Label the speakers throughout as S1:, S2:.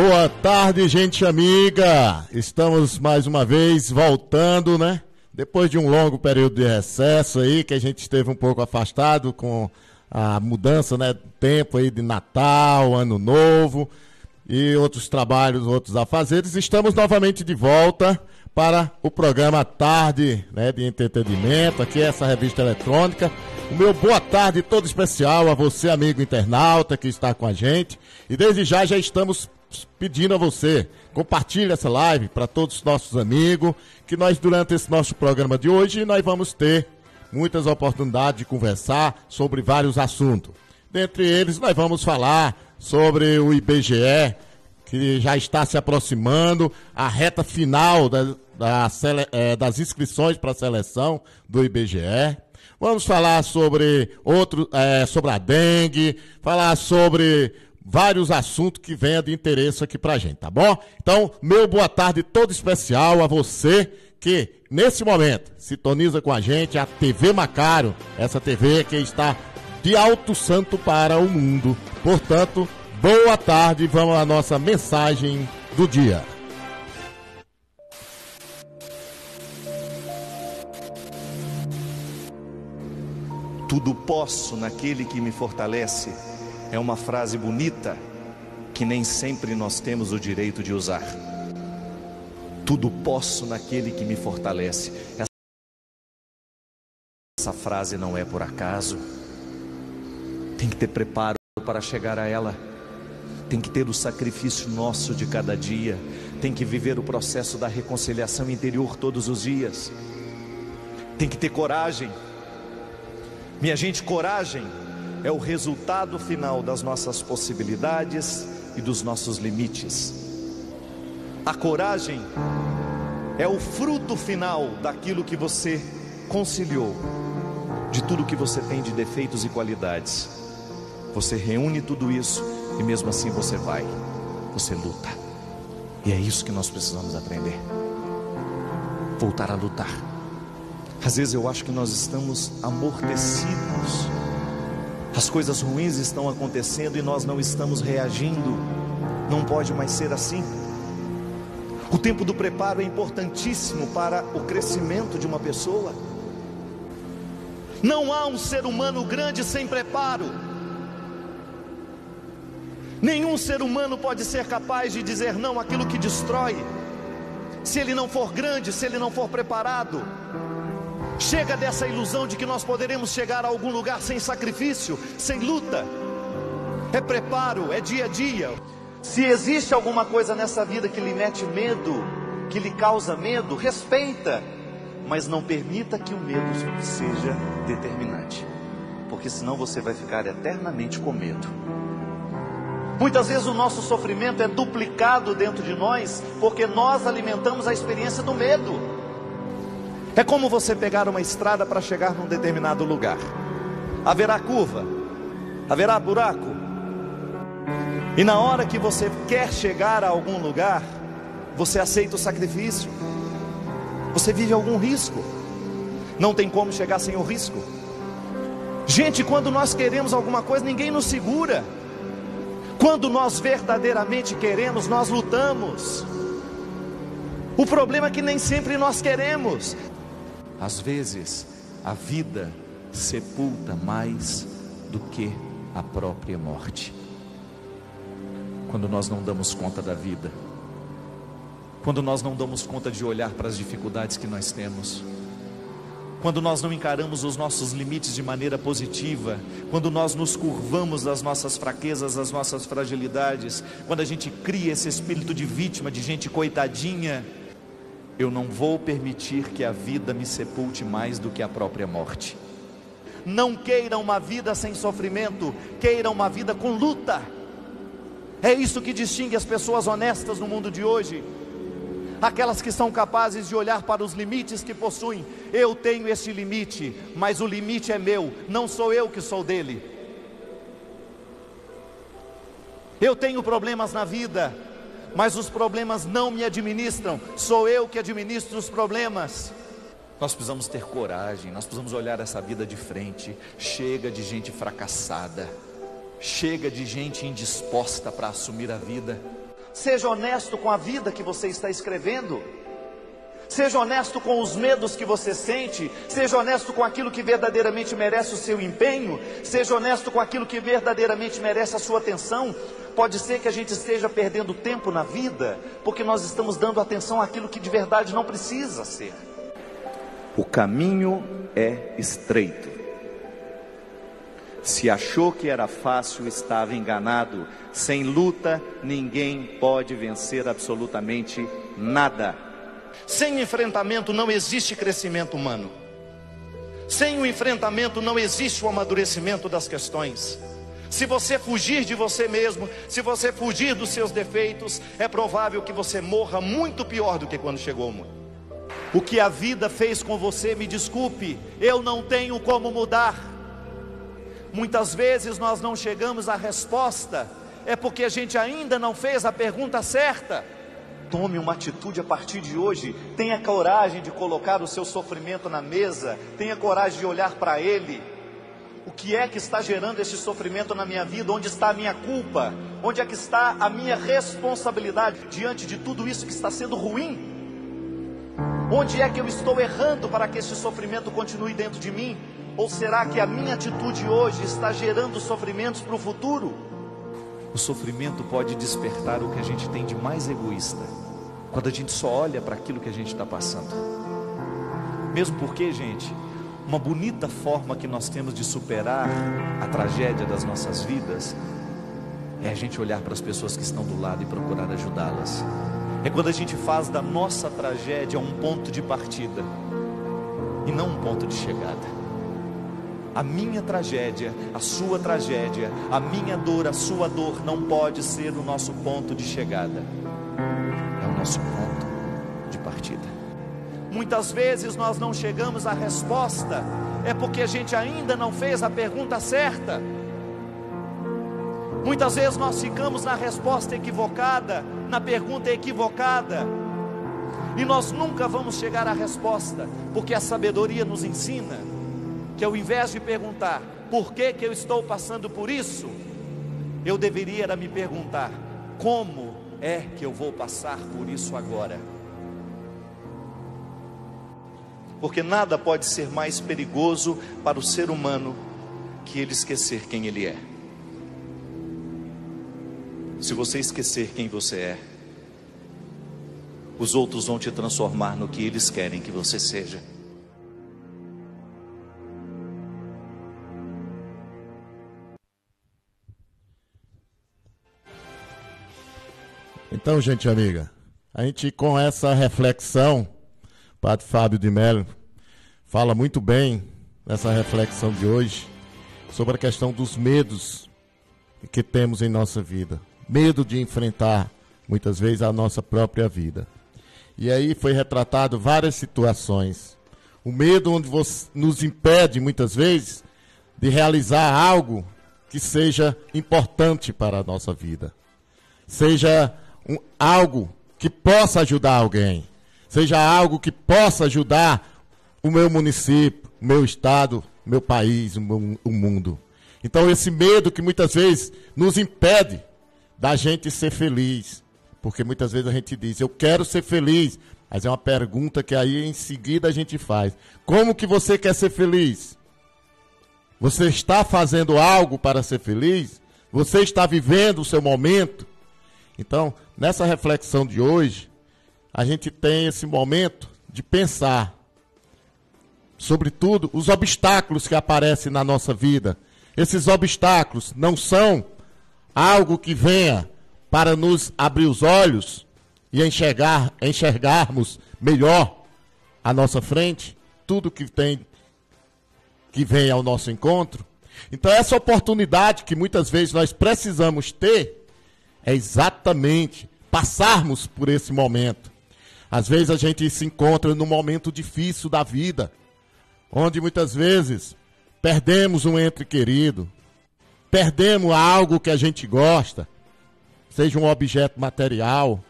S1: Boa tarde, gente amiga. Estamos mais uma vez voltando, né? Depois de um longo período de recesso aí, que a gente esteve um pouco afastado com a mudança, né, tempo aí de Natal, Ano Novo e outros trabalhos, outros afazeres, estamos novamente de volta para o programa Tarde né, de Entretenimento, aqui é essa revista eletrônica. O meu boa tarde todo especial a você, amigo internauta que está com a gente. E desde já já estamos pedindo a você, compartilhe essa live para todos os nossos amigos, que nós durante esse nosso programa de hoje nós vamos ter muitas oportunidades de conversar sobre vários assuntos. Dentre eles nós vamos falar sobre o IBGE, que já está se aproximando, a reta final da, da, é, das inscrições para a seleção do IBGE. Vamos falar sobre outro, é, sobre a dengue, falar sobre vários assuntos que venham de interesse aqui pra gente, tá bom? Então, meu boa tarde todo especial a você que, nesse momento, sintoniza com a gente a TV Macário, essa TV que está de Alto Santo para o mundo. Portanto, boa tarde, vamos à nossa mensagem do dia.
S2: Tudo posso naquele que me fortalece é uma frase bonita que nem sempre nós temos o direito de usar. Tudo posso naquele que me fortalece. Essa frase não é por acaso. Tem que ter preparo para chegar a ela. Tem que ter o sacrifício nosso de cada dia. Tem que viver o processo da reconciliação interior todos os dias. Tem que ter coragem. Minha gente, coragem é o resultado final das nossas possibilidades e dos nossos limites. A coragem é o fruto final daquilo que você conciliou, de tudo que você tem de defeitos e qualidades. Você reúne tudo isso e mesmo assim você vai, você luta. E é isso que nós precisamos aprender. Voltar a lutar. Às vezes eu acho que nós estamos amortecidos as coisas ruins estão acontecendo e nós não estamos reagindo. Não pode mais ser assim. O tempo do preparo é importantíssimo para o crescimento de uma pessoa. Não há um ser humano grande sem preparo. Nenhum ser humano pode ser capaz de dizer não àquilo que destrói, se ele não for grande, se ele não for preparado. Chega dessa ilusão de que nós poderemos chegar a algum lugar sem sacrifício, sem luta. É preparo, é dia a dia. Se existe alguma coisa nessa vida que lhe mete medo, que lhe causa medo, respeita, mas não permita que o medo seja determinante, porque senão você vai ficar eternamente com medo. Muitas vezes o nosso sofrimento é duplicado dentro de nós, porque nós alimentamos a experiência do medo. É como você pegar uma estrada para chegar num determinado lugar. Haverá curva, haverá buraco. E na hora que você quer chegar a algum lugar, você aceita o sacrifício. Você vive algum risco. Não tem como chegar sem o risco. Gente, quando nós queremos alguma coisa, ninguém nos segura. Quando nós verdadeiramente queremos, nós lutamos. O problema é que nem sempre nós queremos. Às vezes, a vida sepulta mais do que a própria morte. Quando nós não damos conta da vida, quando nós não damos conta de olhar para as dificuldades que nós temos, quando nós não encaramos os nossos limites de maneira positiva, quando nós nos curvamos das nossas fraquezas, das nossas fragilidades, quando a gente cria esse espírito de vítima, de gente coitadinha, eu não vou permitir que a vida me sepulte mais do que a própria morte. Não queira uma vida sem sofrimento, queira uma vida com luta. É isso que distingue as pessoas honestas no mundo de hoje. Aquelas que são capazes de olhar para os limites que possuem. Eu tenho esse limite, mas o limite é meu, não sou eu que sou dele. Eu tenho problemas na vida, mas os problemas não me administram, sou eu que administro os problemas. Nós precisamos ter coragem, nós precisamos olhar essa vida de frente. Chega de gente fracassada, chega de gente indisposta para assumir a vida. Seja honesto com a vida que você está escrevendo. Seja honesto com os medos que você sente, seja honesto com aquilo que verdadeiramente merece o seu empenho, seja honesto com aquilo que verdadeiramente merece a sua atenção. Pode ser que a gente esteja perdendo tempo na vida, porque nós estamos dando atenção àquilo que de verdade não precisa ser. O caminho é estreito. Se achou que era fácil, estava enganado. Sem luta, ninguém pode vencer absolutamente nada. Sem enfrentamento não existe crescimento humano. Sem o enfrentamento não existe o amadurecimento das questões. Se você fugir de você mesmo, se você fugir dos seus defeitos, é provável que você morra muito pior do que quando chegou ao mundo. O que a vida fez com você, me desculpe, eu não tenho como mudar. Muitas vezes nós não chegamos à resposta, é porque a gente ainda não fez a pergunta certa. Tome uma atitude a partir de hoje. Tenha coragem de colocar o seu sofrimento na mesa. Tenha coragem de olhar para ele. Que é que está gerando esse sofrimento na minha vida? Onde está a minha culpa? Onde é que está a minha responsabilidade diante de tudo isso que está sendo ruim? Onde é que eu estou errando para que esse sofrimento continue dentro de mim? Ou será que a minha atitude hoje está gerando sofrimentos para o futuro? O sofrimento pode despertar o que a gente tem de mais egoísta, quando a gente só olha para aquilo que a gente está passando. Mesmo porque, gente, uma bonita forma que nós temos de superar a tragédia das nossas vidas é a gente olhar para as pessoas que estão do lado e procurar ajudá-las. É quando a gente faz da nossa tragédia um ponto de partida e não um ponto de chegada. A minha tragédia, a sua tragédia, a minha dor, a sua dor não pode ser o nosso ponto de chegada, é o nosso ponto. Muitas vezes nós não chegamos à resposta, é porque a gente ainda não fez a pergunta certa. Muitas vezes nós ficamos na resposta equivocada, na pergunta equivocada, e nós nunca vamos chegar à resposta, porque a sabedoria nos ensina que ao invés de perguntar por que, que eu estou passando por isso, eu deveria me perguntar como é que eu vou passar por isso agora. Porque nada pode ser mais perigoso para o ser humano que ele esquecer quem ele é. Se você esquecer quem você é, os outros vão te transformar no que eles querem que você seja.
S1: Então, gente amiga, a gente com essa reflexão, Padre Fábio de Mello fala muito bem nessa reflexão de hoje sobre a questão dos medos que temos em nossa vida. Medo de enfrentar muitas vezes a nossa própria vida. E aí foi retratado várias situações. O medo onde você, nos impede muitas vezes de realizar algo que seja importante para a nossa vida. Seja um, algo que possa ajudar alguém, seja algo que possa ajudar o meu município, o meu estado, o meu país, o, meu, o mundo. Então, esse medo que muitas vezes nos impede da gente ser feliz. Porque muitas vezes a gente diz, eu quero ser feliz, mas é uma pergunta que aí em seguida a gente faz. Como que você quer ser feliz? Você está fazendo algo para ser feliz? Você está vivendo o seu momento? Então, nessa reflexão de hoje, a gente tem esse momento de pensar, sobretudo, os obstáculos que aparecem na nossa vida. Esses obstáculos não são algo que venha para nos abrir os olhos e enxergar, enxergarmos melhor à nossa frente tudo que tem que vem ao nosso encontro. Então essa oportunidade que muitas vezes nós precisamos ter é exatamente passarmos por esse momento. Às vezes a gente se encontra num momento difícil da vida, onde muitas vezes perdemos um ente querido, perdemos algo que a gente gosta, seja um objeto material,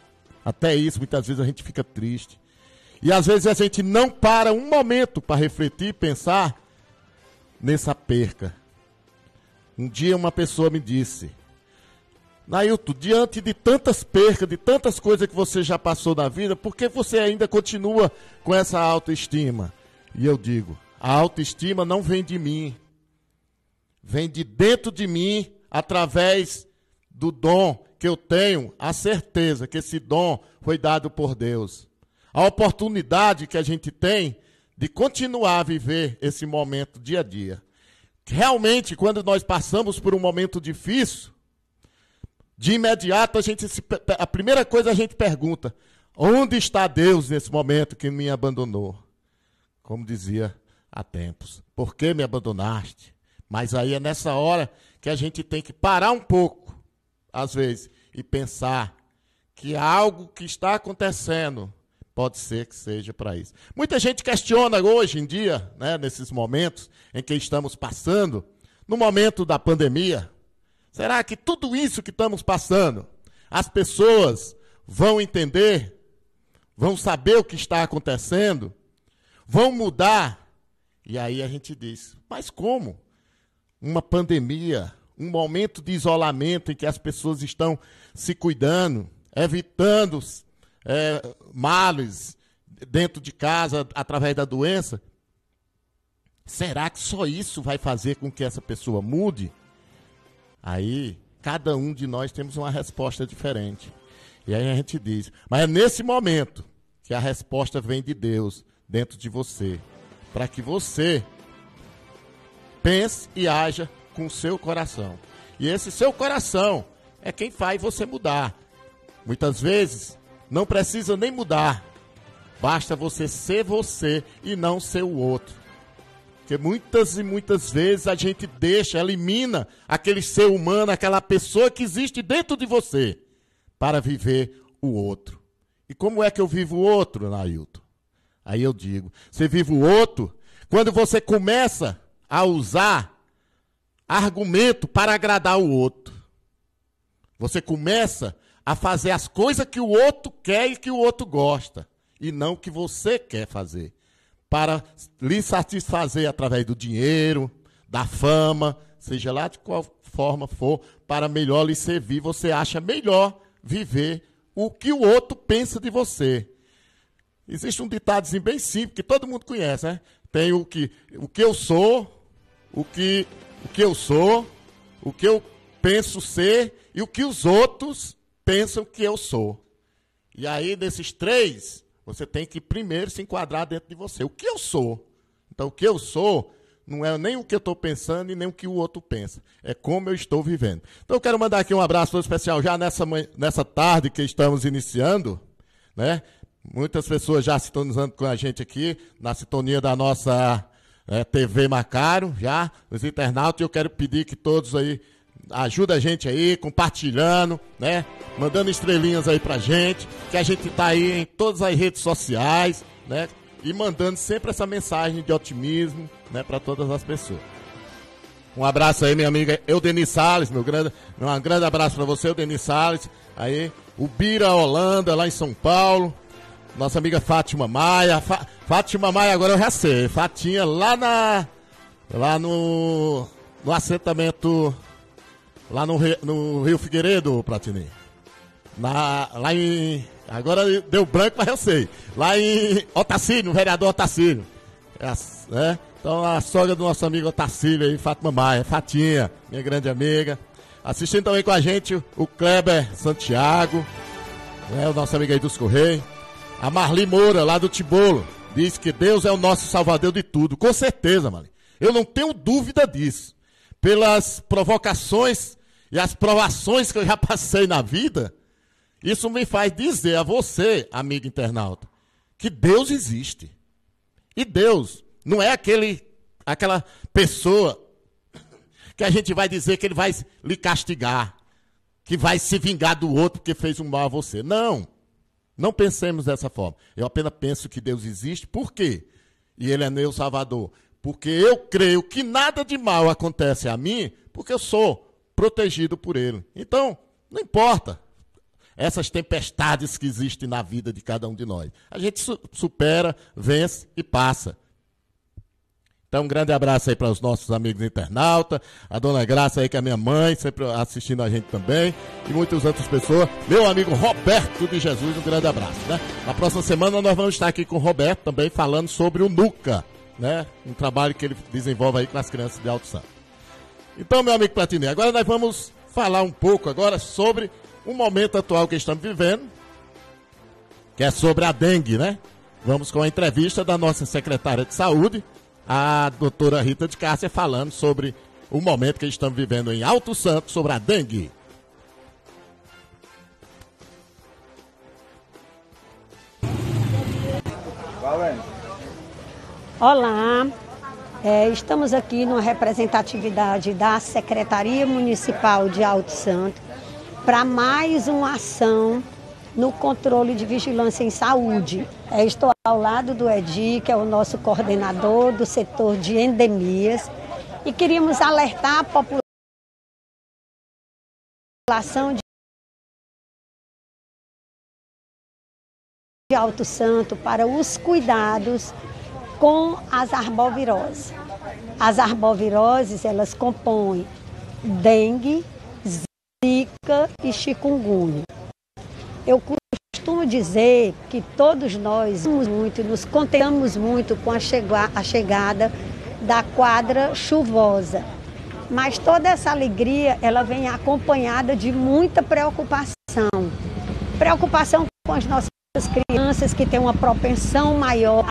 S1: até isso muitas vezes a gente fica triste. E às vezes a gente não para um momento para refletir e pensar nessa perca. Um dia uma pessoa me disse: Nailton, diante de tantas percas, de tantas coisas que você já passou na vida, por que você ainda continua com essa autoestima? E eu digo, a autoestima não vem de mim, vem de dentro de mim, através do dom que eu tenho, a certeza que esse dom foi dado por Deus. A oportunidade que a gente tem de continuar a viver esse momento dia a dia. Realmente, quando nós passamos por um momento difícil, de imediato a gente se, a primeira coisa a gente pergunta: onde está Deus nesse momento que me abandonou? Como dizia há tempos, por que me abandonaste? Mas aí é nessa hora que a gente tem que parar um pouco, às vezes, e pensar que algo que está acontecendo pode ser que seja para isso. Muita gente questiona hoje em dia, né, nesses momentos em que estamos passando, no momento da pandemia, Será que tudo isso que estamos passando, as pessoas vão entender? Vão saber o que está acontecendo? Vão mudar? E aí a gente diz: mas como? Uma pandemia, um momento de isolamento em que as pessoas estão se cuidando, evitando é, males dentro de casa através da doença. Será que só isso vai fazer com que essa pessoa mude? Aí, cada um de nós temos uma resposta diferente. E aí a gente diz, mas é nesse momento que a resposta vem de Deus dentro de você, para que você pense e haja com o seu coração. E esse seu coração é quem faz você mudar. Muitas vezes não precisa nem mudar. Basta você ser você e não ser o outro. Porque muitas e muitas vezes a gente deixa, elimina aquele ser humano, aquela pessoa que existe dentro de você, para viver o outro. E como é que eu vivo o outro, Nailton? Aí eu digo: você vive o outro quando você começa a usar argumento para agradar o outro. Você começa a fazer as coisas que o outro quer e que o outro gosta, e não que você quer fazer para lhe satisfazer através do dinheiro, da fama, seja lá de qual forma for, para melhor lhe servir. Você acha melhor viver o que o outro pensa de você. Existe um ditadozinho bem simples que todo mundo conhece, né? Tem o que, o que eu sou, o que, o que eu sou, o que eu penso ser e o que os outros pensam que eu sou. E aí, desses três, você tem que primeiro se enquadrar dentro de você. O que eu sou? Então, o que eu sou não é nem o que eu estou pensando e nem o que o outro pensa. É como eu estou vivendo. Então, eu quero mandar aqui um abraço todo especial já nessa, nessa tarde que estamos iniciando. Né? Muitas pessoas já sintonizando com a gente aqui, na sintonia da nossa é, TV Macaro, já, os internautas. E eu quero pedir que todos aí ajuda a gente aí, compartilhando, né? Mandando estrelinhas aí pra gente, que a gente tá aí em todas as redes sociais, né? E mandando sempre essa mensagem de otimismo, né, para todas as pessoas. Um abraço aí, minha amiga Eudeni Salles, meu grande, um grande abraço para você, Eudeni Salles. Aí, o Bira Holanda, lá em São Paulo. Nossa amiga Fátima Maia. Fátima Maia, agora eu já sei. Fatinha lá na. Lá no. No assentamento Lá no, no Rio Figueiredo, Platini. Na, lá em. Agora deu branco, mas eu sei. Lá em Otacílio, o vereador Otacílio. É, né? Então a sogra do nosso amigo Otacílio aí, Fátima Maia, Fatinha, minha grande amiga. Assistindo também com a gente o Kleber Santiago, né, o nosso amigo aí dos Correios. A Marli Moura, lá do Tibolo, diz que Deus é o nosso salvador de tudo. Com certeza, Marli. Eu não tenho dúvida disso. Pelas provocações e as provações que eu já passei na vida, isso me faz dizer a você, amigo internauta, que Deus existe. E Deus não é aquele, aquela pessoa que a gente vai dizer que ele vai lhe castigar, que vai se vingar do outro porque fez um mal a você. Não. Não pensemos dessa forma. Eu apenas penso que Deus existe. Por quê? E Ele é meu Salvador. Porque eu creio que nada de mal acontece a mim, porque eu sou protegido por ele. Então, não importa essas tempestades que existem na vida de cada um de nós. A gente supera, vence e passa. Então, um grande abraço aí para os nossos amigos internautas, a dona Graça aí, que é minha mãe, sempre assistindo a gente também, e muitas outras pessoas. Meu amigo Roberto de Jesus, um grande abraço, né? Na próxima semana nós vamos estar aqui com o Roberto também falando sobre o NUCA, né? Um trabalho que ele desenvolve aí com as crianças de Alto Santo. Então, meu amigo Platini, agora nós vamos falar um pouco agora sobre o momento atual que estamos vivendo, que é sobre a dengue, né? Vamos com a entrevista da nossa secretária de saúde, a doutora Rita de Cássia falando sobre o momento que estamos vivendo em Alto Santo sobre a dengue.
S3: Olá, é, estamos aqui numa representatividade da Secretaria Municipal de Alto Santo para mais uma ação no controle de vigilância em saúde. É, estou ao lado do Edi, que é o nosso coordenador do setor de endemias, e queríamos alertar a população de Alto Santo para os cuidados com as arboviroses. As arboviroses, elas compõem dengue, zika e chikungunya. Eu costumo dizer que todos nós muito, nos contentamos muito com a, chega, a chegada da quadra chuvosa. Mas toda essa alegria, ela vem acompanhada de muita preocupação. Preocupação com as nossas crianças que têm uma propensão maior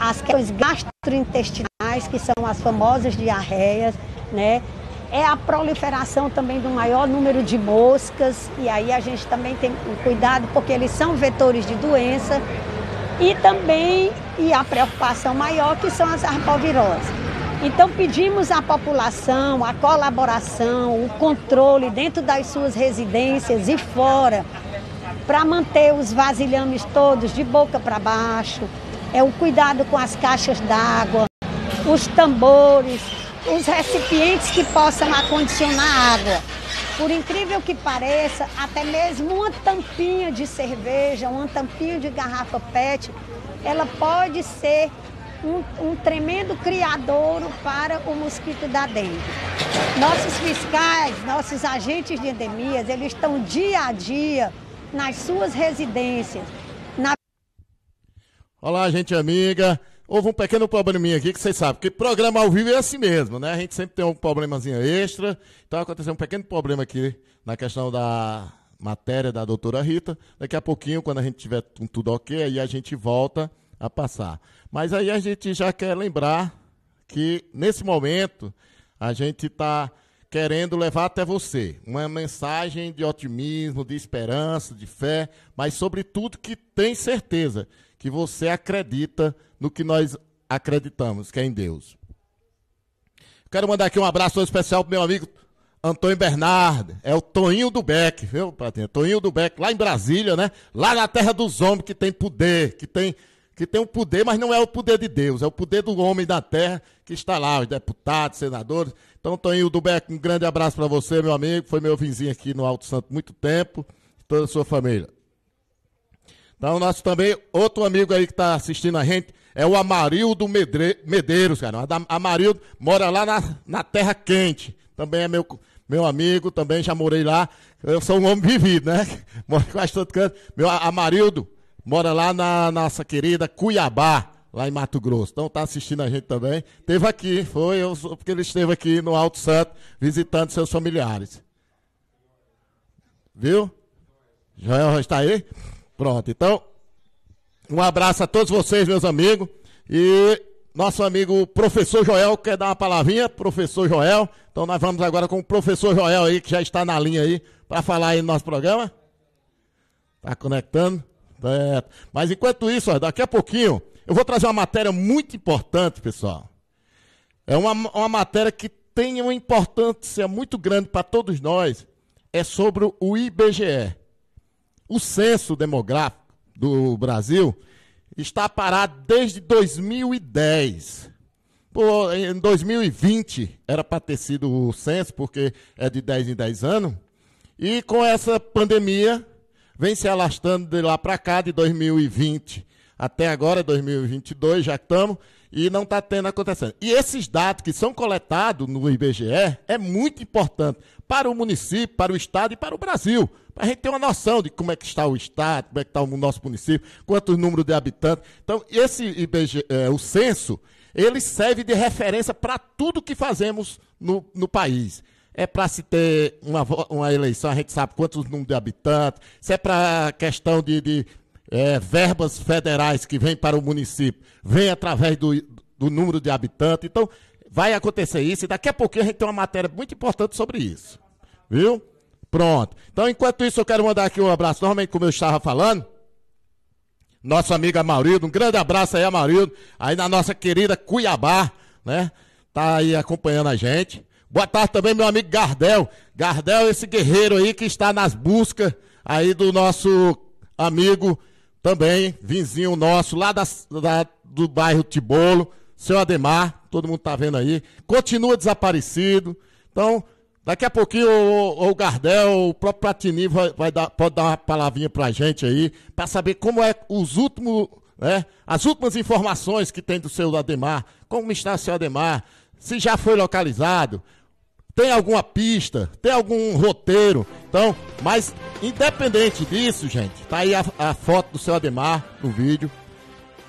S3: às questões gastrointestinais, que são as famosas diarreias, né? é a proliferação também do maior número de moscas, e aí a gente também tem cuidado porque eles são vetores de doença, e também e a preocupação maior que são as arboviroses. Então pedimos à população a colaboração, o controle dentro das suas residências e fora, para manter os vasilhames todos de boca para baixo, é o cuidado com as caixas d'água, os tambores, os recipientes que possam acondicionar água. Por incrível que pareça, até mesmo uma tampinha de cerveja, uma tampinha de garrafa PET, ela pode ser um, um tremendo criadouro para o mosquito da dengue. Nossos fiscais, nossos agentes de endemias, eles estão dia a dia nas suas residências. Na...
S1: Olá, gente amiga houve um pequeno probleminha aqui que vocês sabem, porque programa ao vivo é assim mesmo, né? A gente sempre tem um problemazinho extra. Então aconteceu um pequeno problema aqui na questão da matéria da doutora Rita. Daqui a pouquinho, quando a gente tiver tudo ok, aí a gente volta a passar. Mas aí a gente já quer lembrar que nesse momento a gente está querendo levar até você uma mensagem de otimismo, de esperança, de fé, mas sobretudo que tem certeza que você acredita no que nós acreditamos, que é em Deus. Quero mandar aqui um abraço especial pro meu amigo Antônio Bernardo, é o Toninho do Beck, viu, Pratinha? Toninho do Beck, lá em Brasília, né? Lá na terra dos homens que tem poder, que tem que tem um poder, mas não é o poder de Deus, é o poder do homem da terra que está lá, os deputados, senadores. Então, Toninho do Beck, um grande abraço para você, meu amigo, foi meu vizinho aqui no Alto Santo muito tempo, toda a sua família. Então, nosso também, outro amigo aí que está assistindo a gente, é o Amarildo Medre... Medeiros, cara. Amarildo mora lá na, na Terra Quente. Também é meu, meu amigo, também já morei lá. Eu sou um homem vivido, né? Moro quase todo canto. Meu Amarildo mora lá na nossa querida Cuiabá, lá em Mato Grosso. Então tá assistindo a gente também. Teve aqui, foi, eu, porque ele esteve aqui no Alto Santo visitando seus familiares. Viu? Joel está aí? Pronto, então, um abraço a todos vocês, meus amigos. E nosso amigo professor Joel quer dar uma palavrinha, professor Joel. Então nós vamos agora com o professor Joel aí, que já está na linha aí, para falar aí no nosso programa. Tá conectando? Certo. Mas enquanto isso, ó, daqui a pouquinho, eu vou trazer uma matéria muito importante, pessoal. É uma, uma matéria que tem uma importância muito grande para todos nós. É sobre o IBGE. O censo demográfico do Brasil está parado desde 2010. Pô, em 2020 era para ter sido o censo, porque é de 10 em 10 anos. E com essa pandemia, vem se alastrando de lá para cá, de 2020 até agora, 2022, já estamos. e não está tendo acontecendo. E esses dados que são coletados no IBGE é muito importante para o município, para o estado e para o Brasil. Para a gente ter uma noção de como é que está o estado, como é que está o nosso município, quantos número de habitantes. Então, esse IBGE, é, o censo, ele serve de referência para tudo que fazemos no, no país. É para se ter uma, uma eleição, a gente sabe quantos número de habitantes, se é para questão de, de é, verbas federais que vêm para o município, vem através do, do número de habitantes. Então, vai acontecer isso e daqui a pouquinho a gente tem uma matéria muito importante sobre isso. Viu? Pronto. Então, enquanto isso, eu quero mandar aqui um abraço, normalmente como eu estava falando, nosso amigo Amarildo, um grande abraço aí, Amarildo, aí na nossa querida Cuiabá, né? Tá aí acompanhando a gente. Boa tarde também, meu amigo Gardel. Gardel, esse guerreiro aí que está nas buscas aí do nosso amigo também, vizinho nosso, lá da, da, do bairro Tibolo, seu Ademar, todo mundo tá vendo aí, continua desaparecido. Então, daqui a pouquinho o, o Gardel, o próprio Platini vai, vai, dar, pode dar uma palavrinha pra gente aí, para saber como é os últimos, né, as últimas informações que tem do seu Ademar, como está o seu Ademar, se já foi localizado, tem alguma pista? Tem algum roteiro? Então, mas independente disso, gente, tá aí a, a foto do seu Ademar no vídeo.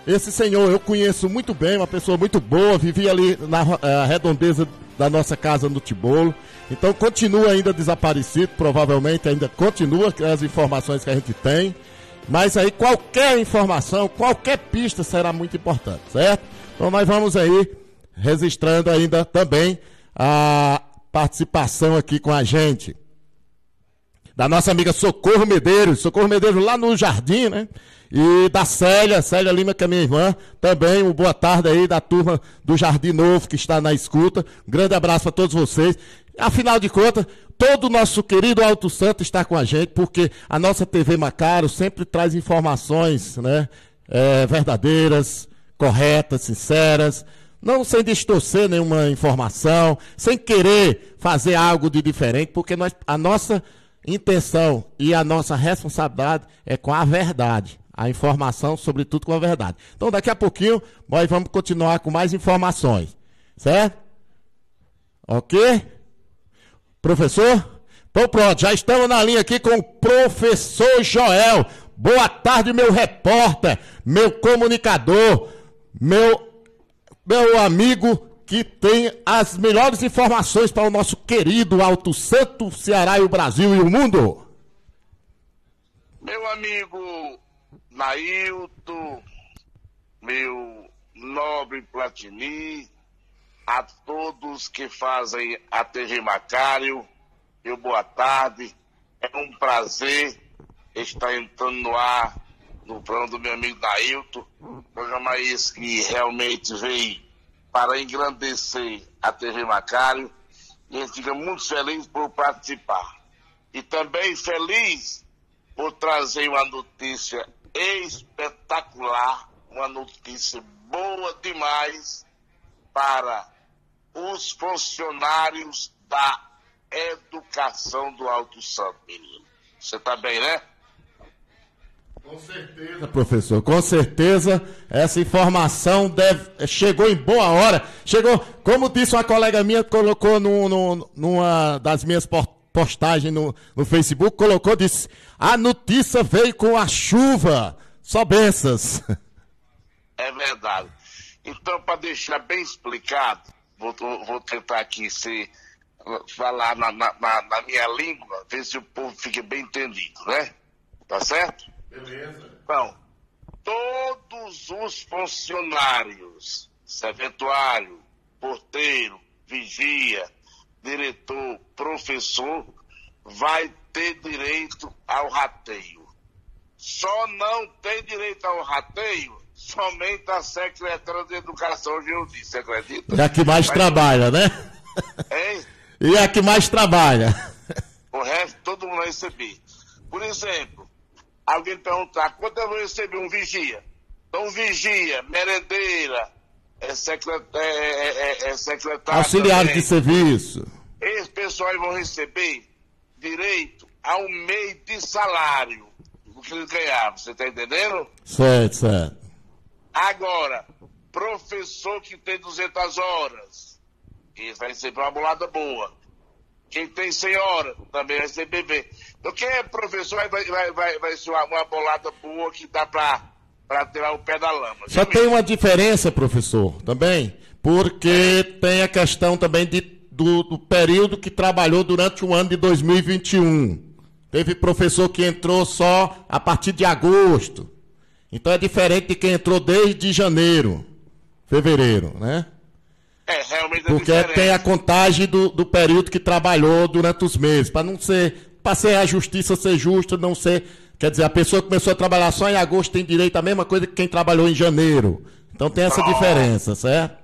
S1: Esse senhor eu conheço muito bem, uma pessoa muito boa, vivia ali na uh, redondeza da nossa casa no Tibolo. Então continua ainda desaparecido, provavelmente ainda continua as informações que a gente tem. Mas aí qualquer informação, qualquer pista será muito importante, certo? Então nós vamos aí registrando ainda também a, participação aqui com a gente. Da nossa amiga Socorro Medeiros, Socorro Medeiros lá no Jardim, né? E da Célia, Célia Lima, que é minha irmã, também, um boa tarde aí da turma do Jardim Novo que está na escuta. Um grande abraço para todos vocês. Afinal de contas, todo o nosso querido Alto Santo está com a gente, porque a nossa TV Macaro sempre traz informações né, é, verdadeiras, corretas, sinceras não sem distorcer nenhuma informação, sem querer fazer algo de diferente, porque nós, a nossa intenção e a nossa responsabilidade é com a verdade. A informação, sobretudo com a verdade. Então, daqui a pouquinho, nós vamos continuar com mais informações. Certo? Ok? Professor? Então, pronto, já estamos na linha aqui com o professor Joel. Boa tarde, meu repórter, meu comunicador, meu meu amigo que tem as melhores informações para o nosso querido Alto Santo, Ceará e o Brasil e o mundo.
S4: Meu amigo Nailton, meu nobre Platini, a todos que fazem a TV Macário, meu boa tarde. É um prazer estar entrando no ar no programa do meu amigo Dailton, programa esse que realmente veio para engrandecer a TV Macário, e a gente fica muito feliz por participar. E também feliz por trazer uma notícia espetacular, uma notícia boa demais para os funcionários da educação do Alto Santo, menino. Você está bem, né?
S1: Com certeza, professor, com certeza essa informação deve, chegou em boa hora. Chegou, como disse uma colega minha, colocou no, no, numa das minhas postagens no, no Facebook, colocou, disse, a notícia veio com a chuva, só benças.
S4: É verdade. Então, para deixar bem explicado, vou, vou tentar aqui se, falar na, na, na minha língua, ver se o povo fica bem entendido, né? Tá certo?
S1: Beleza.
S4: Então, todos os funcionários, serventuário, porteiro, vigia, diretor, professor, vai ter direito ao rateio. Só não tem direito ao rateio somente a secretária de Educação, eu disse, acredita?
S1: É a que mais Mas, trabalha, né?
S4: Hein?
S1: E é a que mais trabalha.
S4: O resto todo mundo vai receber. Por exemplo, alguém perguntar quanto eu vou receber um vigia. Então, vigia, merendeira, é, secret... é, é, é secretário.
S1: Auxiliar também. de serviço.
S4: Esses pessoal vão receber direito a um mês de salário do que eles ganhavam. Você está entendendo?
S1: Certo, certo.
S4: Agora, professor que tem 200 horas, ele vai receber uma bolada boa. Quem tem 100 horas também vai receber bem. Então, quem é professor vai, vai, vai, vai ser uma, uma bolada boa que dá para tirar o pé da lama.
S1: Só tem uma diferença, professor, também, porque tem a questão também de, do, do período que trabalhou durante o ano de 2021. Teve professor que entrou só a partir de agosto. Então é diferente de quem entrou desde janeiro, fevereiro, né?
S4: É, realmente é
S1: Porque
S4: diferente.
S1: tem a contagem do, do período que trabalhou durante os meses, para não ser, para ser a justiça ser justa, não ser, quer dizer, a pessoa que começou a trabalhar só em agosto tem direito à mesma coisa que quem trabalhou em janeiro. Então tem essa diferença, certo?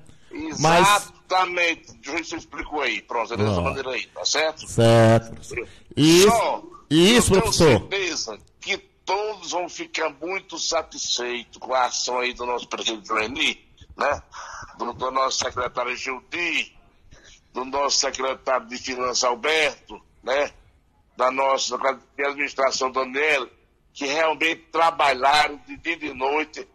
S1: Mas-
S4: Exatamente. Você explicou aí. Pronto, é dessa maneira aí, tá certo?
S1: Certo. E isso,
S4: Só,
S1: e isso
S4: eu
S1: professor?
S4: tenho certeza que todos vão ficar muito satisfeitos com a ação aí do nosso presidente Leni, né? Do, do nosso secretário Gildi, do nosso secretário de Finanças Alberto, né? Da nossa de administração Daniel, que realmente trabalharam de dia e de noite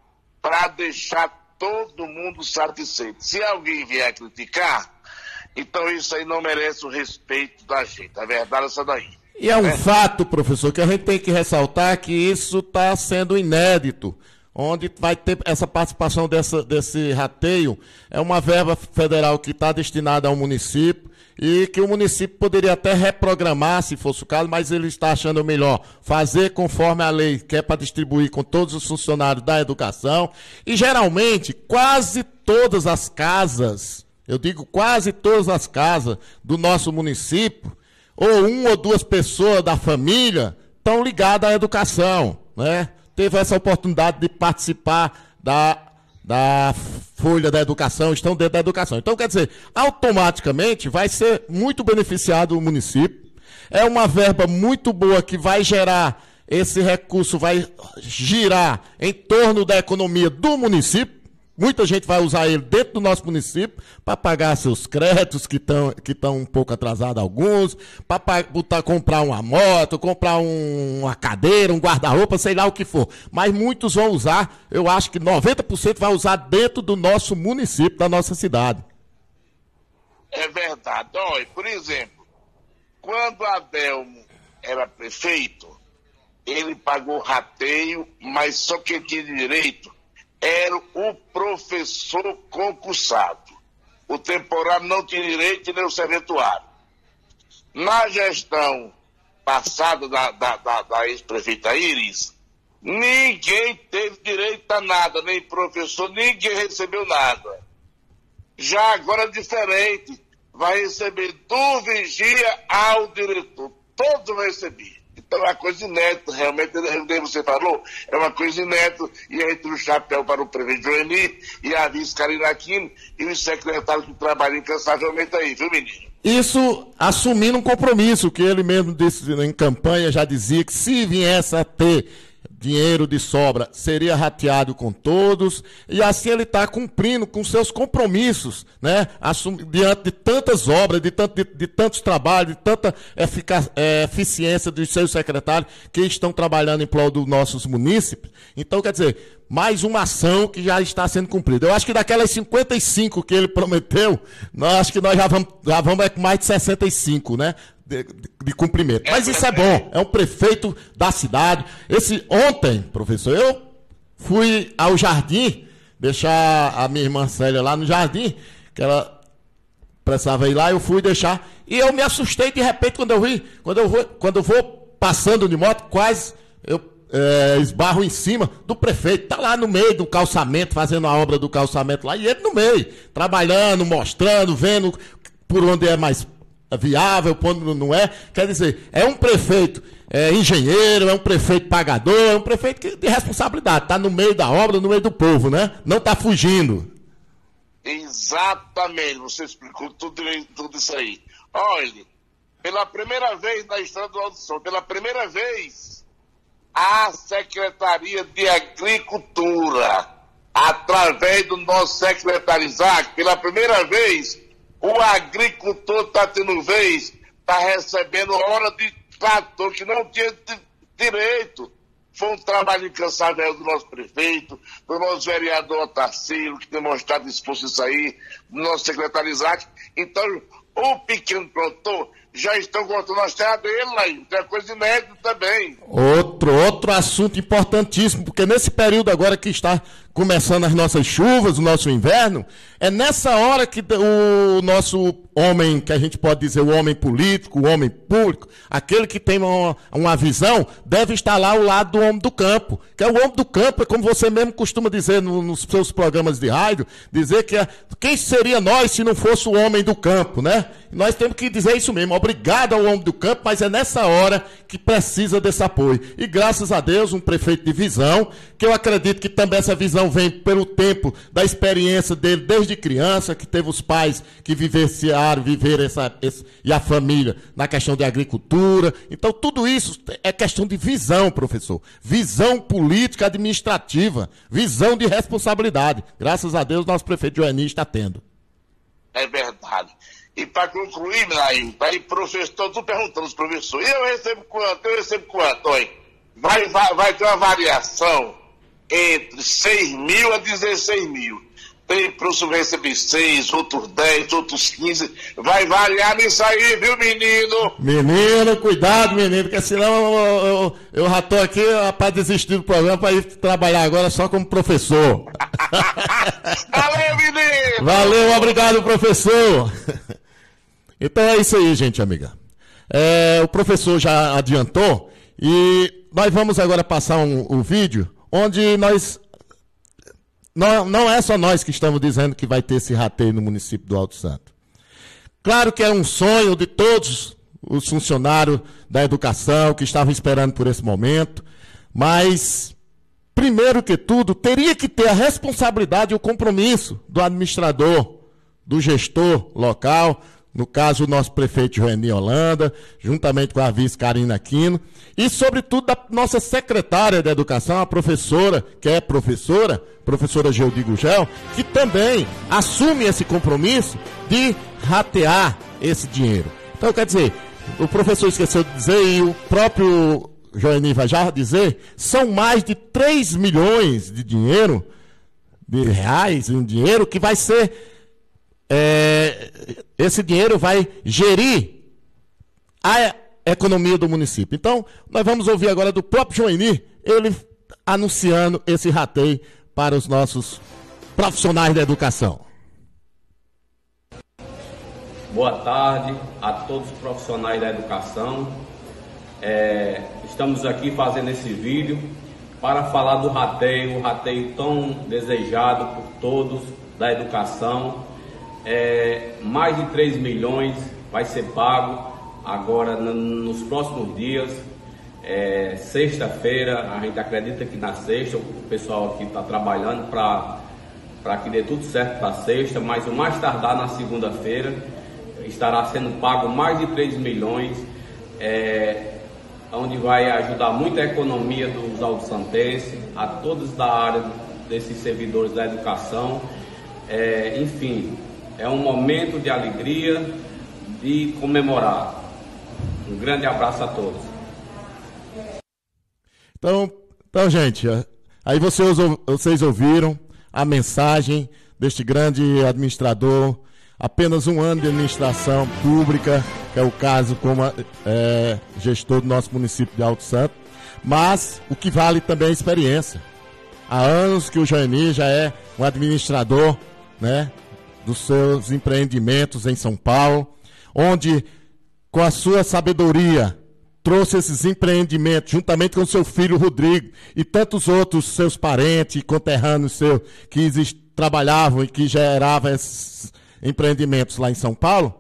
S4: para deixar todo mundo satisfeito. Se alguém vier criticar, então isso aí não merece o respeito da gente. A verdade é essa daí.
S1: E é um fato, professor, que a gente tem que ressaltar que isso está sendo inédito. Onde vai ter essa participação dessa, desse rateio, é uma verba federal que está destinada ao município e que o município poderia até reprogramar, se fosse o caso, mas ele está achando melhor fazer conforme a lei, que é para distribuir com todos os funcionários da educação. E geralmente, quase todas as casas, eu digo quase todas as casas do nosso município, ou uma ou duas pessoas da família estão ligadas à educação, né? Teve essa oportunidade de participar da, da folha da educação, estão dentro da educação. Então, quer dizer, automaticamente vai ser muito beneficiado o município. É uma verba muito boa que vai gerar, esse recurso vai girar em torno da economia do município. Muita gente vai usar ele dentro do nosso município para pagar seus créditos que estão que tão um pouco atrasados alguns, para botar comprar uma moto, comprar um- uma cadeira, um guarda-roupa, sei lá o que for. Mas muitos vão usar, eu acho que 90% vai usar dentro do nosso município, da nossa cidade.
S4: É verdade. Olha, por exemplo, quando Adelmo era prefeito, ele pagou rateio, mas só quem tinha direito era o professor concursado. O temporário não tinha direito nem o serventuário. Na gestão passada da, da, da, da ex-prefeita Iris, ninguém teve direito a nada, nem professor, ninguém recebeu nada. Já agora é diferente. Vai receber do vigia ao diretor. Todos vão receber. É uma coisa inédita, realmente, como você falou, é uma coisa inédita. E tira o chapéu para o prefeito Joeni e a vice Karina Aquino e os secretários que trabalham incansavelmente aí, viu, menino?
S1: Isso assumindo um compromisso que ele mesmo disse em campanha, já dizia que se viesse a ter dinheiro de sobra, seria rateado com todos, e assim ele está cumprindo com seus compromissos, né? Assum- diante de tantas obras, de, tanto- de- de tantos trabalhos, de tanta eh, eficiência dos seus secretários que estão trabalhando em prol dos nossos munícipes. Então, quer dizer, mais uma ação que já está sendo cumprida. Eu acho que daquelas 55 que ele prometeu, nós acho que nós já vamos, já vamos é com mais de 65, né? De, de- cumprimento. Mas isso é bom, é um prefeito da cidade. Esse ontem, professor, eu fui ao jardim, deixar a minha irmã Célia lá no jardim, que ela precisava ir lá, eu fui deixar. E eu me assustei de repente quando eu vi, quando eu vou, quando eu vou passando de moto, quase eu é, esbarro em cima do prefeito. Tá lá no meio do calçamento, fazendo a obra do calçamento lá, e ele no meio, trabalhando, mostrando, vendo por onde é mais viável, por onde não é. Quer dizer, é um prefeito é, engenheiro, é um prefeito pagador, é um prefeito que- de responsabilidade. Tá no meio da obra, no meio do povo, né? Não tá fugindo.
S4: Exatamente, você explicou tudo, tudo isso aí. Olha, pela primeira vez na história do Alto Som, pela primeira vez, a Secretaria de Agricultura, através do nosso secretário Isaac, pela primeira vez, o agricultor está tendo vez, está recebendo hora de trator que não tinha di- direito. Foi um trabalho incansável do nosso prefeito, do nosso vereador Tarcílio, que mostrado esforço isso aí, do nosso secretário Isaac. Então, o pequeno produtor já estão cortando as terras dele aí. Tem coisa inédita também.
S1: Outro, outro assunto importantíssimo, porque nesse período agora que está começando as nossas chuvas, o nosso inverno, é nessa hora que o nosso homem, que a gente pode dizer o homem político, o homem público, aquele que tem uma, uma visão, deve estar lá ao lado do homem do campo. Que é o homem do campo, é como você mesmo costuma dizer no, nos seus programas de rádio, dizer que é, quem seria nós se não fosse o homem do campo, né? Nós temos que dizer isso mesmo, obrigado ao homem do campo, mas é nessa hora que precisa desse apoio. E graças a Deus, um prefeito de visão, que eu acredito que também essa visão vem pelo tempo da experiência dele desde criança, que teve os pais que vivenciaram, viveram essa, e a família na questão de agricultura. Então, tudo isso é questão de visão, professor. Visão política administrativa, visão de responsabilidade. Graças a Deus, nosso prefeito Joaninho está tendo.
S4: É verdade. E para concluir, Naim, aí professor, tu perguntando os professores, eu recebo quanto? Eu recebo quanto? Oi? Vai, vai, vai ter uma variação entre 6 mil a 16 mil. Tem professor que recebe 6, outros 10, outros 15. Vai variar nisso aí, viu, menino?
S1: Menino, cuidado, menino, porque senão eu, eu, eu já estou aqui para desistir do programa para ir trabalhar agora só como professor.
S4: Valeu, menino!
S1: Valeu, obrigado, professor! Então é isso aí, gente, amiga. É, o professor já adiantou e nós vamos agora passar um, um vídeo onde nós. Não, não é só nós que estamos dizendo que vai ter esse rateio no município do Alto Santo. Claro que é um sonho de todos os funcionários da educação que estavam esperando por esse momento, mas, primeiro que tudo, teria que ter a responsabilidade e o compromisso do administrador, do gestor local, no caso o nosso prefeito Joeni Holanda, juntamente com a vice Karina Aquino, e sobretudo da nossa secretária de educação, a professora, que é professora, professora Geudi Gugel, que também assume esse compromisso de ratear esse dinheiro. Então, quer dizer, o professor esqueceu de dizer, e o próprio Joeni vai já dizer, são mais de 3 milhões de dinheiro, de reais, um dinheiro que vai ser é, esse dinheiro vai gerir a economia do município. Então, nós vamos ouvir agora do próprio Joeni, ele anunciando esse rateio para os nossos profissionais da educação.
S5: Boa tarde a todos os profissionais da educação. É, estamos aqui fazendo esse vídeo para falar do rateio, o rateio tão desejado por todos da educação é, mais de 3 milhões vai ser pago agora nos próximos dias. É, sexta-feira, a gente acredita que na sexta o pessoal aqui está trabalhando para que dê tudo certo para sexta, mas o mais tardar na segunda-feira estará sendo pago mais de 3 milhões, é, onde vai ajudar muito a economia dos alto-santenses, a todos da área desses servidores da educação. É, enfim, é um momento de alegria, de comemorar. Um grande abraço a todos.
S1: Então, então gente, aí vocês, vocês ouviram a mensagem deste grande administrador, apenas um ano de administração pública, que é o caso como é, gestor do nosso município de Alto Santo, mas o que vale também é a experiência. Há anos que o Jaini já é um administrador, né, dos seus empreendimentos em São Paulo, onde, com a sua sabedoria, trouxe esses empreendimentos, juntamente com seu filho Rodrigo e tantos outros seus parentes e conterrâneos seus que trabalhavam e que geravam esses empreendimentos lá em São Paulo,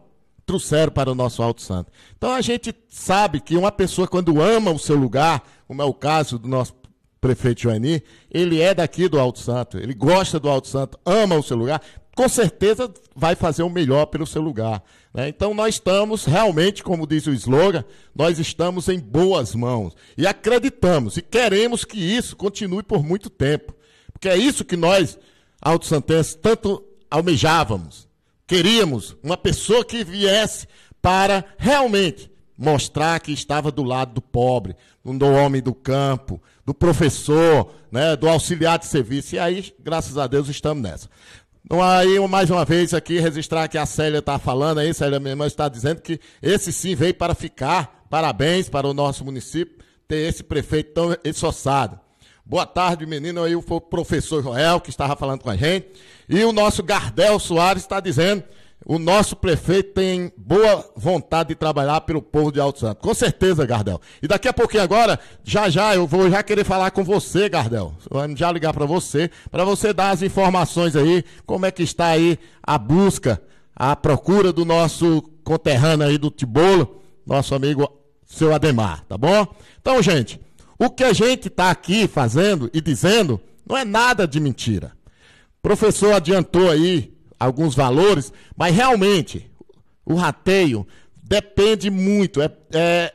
S1: trouxeram para o nosso Alto Santo. Então a gente sabe que uma pessoa, quando ama o seu lugar, como é o caso do nosso prefeito Joani, ele é daqui do Alto Santo, ele gosta do Alto Santo, ama o seu lugar, com certeza vai fazer o melhor pelo seu lugar. Né? Então nós estamos realmente, como diz o slogan, nós estamos em boas mãos. E acreditamos e queremos que isso continue por muito tempo. Porque é isso que nós, Alto Santenses, tanto almejávamos. Queríamos uma pessoa que viesse para realmente mostrar que estava do lado do pobre, do homem do campo, do professor, né, do auxiliar de serviço. E aí, graças a Deus, estamos nessa. Então, aí, mais uma vez aqui, registrar que a Célia está falando aí, Célia, minha irmã, está dizendo que esse sim veio para ficar. Parabéns para o nosso município ter esse prefeito tão esforçado. Boa tarde, menino. Aí o professor Joel, que estava falando com a gente. E o nosso Gardel Soares está dizendo o nosso prefeito tem boa vontade de trabalhar pelo povo de Alto Santo. Com certeza, Gardel. E daqui a pouquinho agora, já já, eu vou já querer falar com você, Gardel. Vou já ligar para você, para você dar as informações aí, como é que está aí a busca, a procura do nosso conterrâneo aí do Tibolo, nosso amigo seu Ademar, tá bom? Então, gente, o que a gente está aqui fazendo e dizendo não é nada de mentira. O professor adiantou aí alguns valores, mas realmente o rateio depende muito. É, é,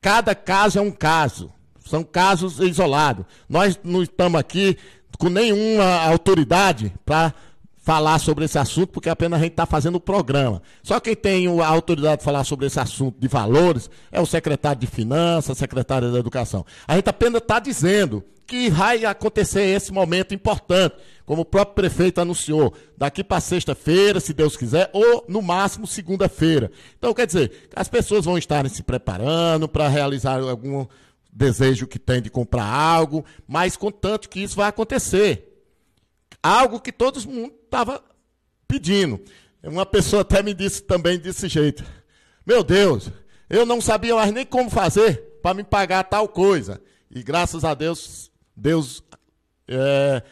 S1: cada caso é um caso. São casos isolados. Nós não estamos aqui com nenhuma autoridade para falar sobre esse assunto, porque apenas a gente está fazendo o programa. Só quem tem a autoridade de falar sobre esse assunto de valores é o secretário de Finanças, secretário da Educação. A gente apenas está dizendo que vai acontecer esse momento importante, como o próprio prefeito anunciou, daqui para sexta-feira, se Deus quiser, ou no máximo segunda-feira. Então, quer dizer, as pessoas vão estarem se preparando para realizar algum desejo que tem de comprar algo, mas contanto que isso vai acontecer. Algo que todo mundo estava pedindo. Uma pessoa até me disse também desse jeito: Meu Deus, eu não sabia mais nem como fazer para me pagar tal coisa. E graças a Deus Deus é,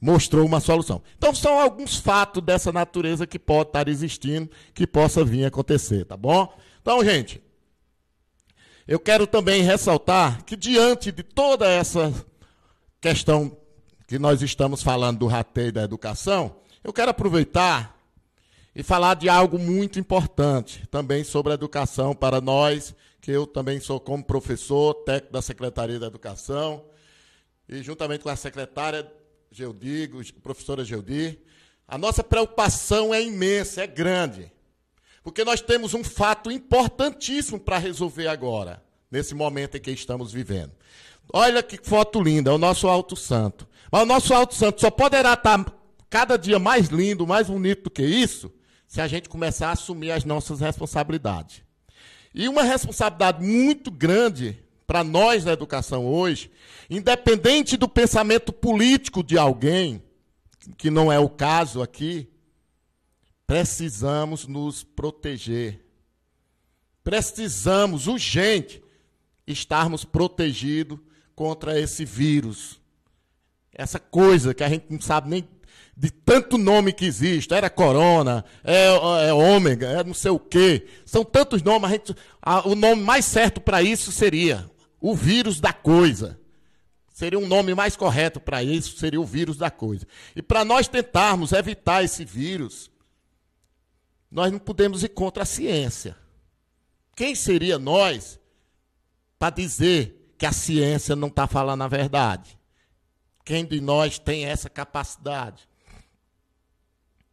S1: mostrou uma solução. Então, são alguns fatos dessa natureza que pode estar existindo, que possa vir a acontecer, tá bom? Então, gente, eu quero também ressaltar que, diante de toda essa questão que nós estamos falando do rateio da educação, eu quero aproveitar e falar de algo muito importante também sobre a educação para nós, que eu também sou como professor, técnico da Secretaria da Educação, e juntamente com a secretária Geudi, professora Geudi, a nossa preocupação é imensa, é grande. Porque nós temos um fato importantíssimo para resolver agora, nesse momento em que estamos vivendo. Olha que foto linda, é o nosso Alto Santo. Mas o nosso Alto Santo só poderá estar cada dia mais lindo, mais bonito do que isso, se a gente começar a assumir as nossas responsabilidades. E uma responsabilidade muito grande para nós na educação hoje, independente do pensamento político de alguém, que não é o caso aqui, precisamos nos proteger. Precisamos, urgente, estarmos protegidos contra esse vírus. Essa coisa que a gente não sabe nem de tanto nome que existe. Era corona, é, é ômega, é não sei o quê. São tantos nomes. Gente, a, o nome mais certo para isso seria o vírus da coisa. Seria um nome mais correto para isso, seria o vírus da coisa. E para nós tentarmos evitar esse vírus, nós não podemos ir contra a ciência. Quem seria nós para dizer que a ciência não está falando a verdade? Quem de nós tem essa capacidade?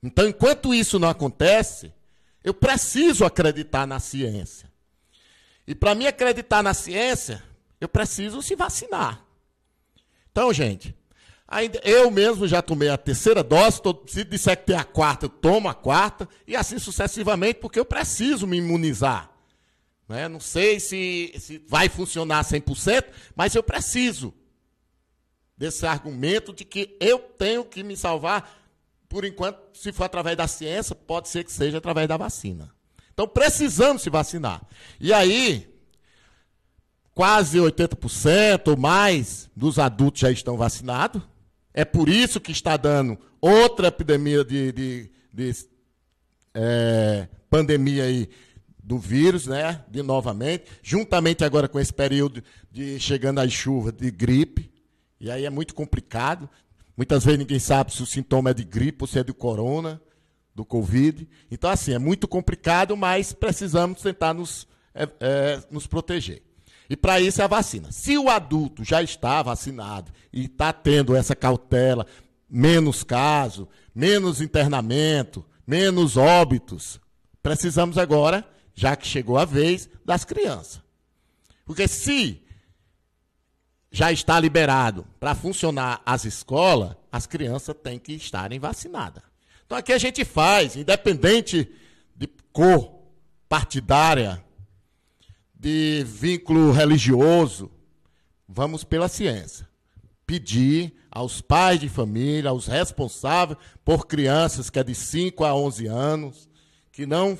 S1: Então, enquanto isso não acontece, eu preciso acreditar na ciência. E para mim acreditar na ciência, eu preciso se vacinar. Então, gente, ainda, eu mesmo já tomei a terceira dose, tô, se disser que tem a quarta, eu tomo a quarta, e assim sucessivamente, porque eu preciso me imunizar. Né? Não sei se, se vai funcionar 100%, mas eu preciso desse argumento de que eu tenho que me salvar. Por enquanto, se for através da ciência, pode ser que seja através da vacina. Então, precisamos se vacinar. E aí, quase 80% ou mais dos adultos já estão vacinados. É por isso que está dando outra epidemia de, de, de é, pandemia aí do vírus, né? De novamente, juntamente agora com esse período de chegando as chuvas de gripe. E aí é muito complicado. Muitas vezes ninguém sabe se o sintoma é de gripe ou se é de corona, do Covid. Então, assim, é muito complicado, mas precisamos tentar nos, é, é, nos proteger. E para isso é a vacina. Se o adulto já está vacinado e está tendo essa cautela, menos caso, menos internamento, menos óbitos, precisamos agora já que chegou a vez das crianças. Porque se já está liberado para funcionar as escolas, as crianças têm que estarem vacinadas. Então aqui a gente faz, independente de cor partidária, de vínculo religioso, vamos pela ciência. Pedir aos pais de família, aos responsáveis por crianças que é de 5 a 11 anos, que não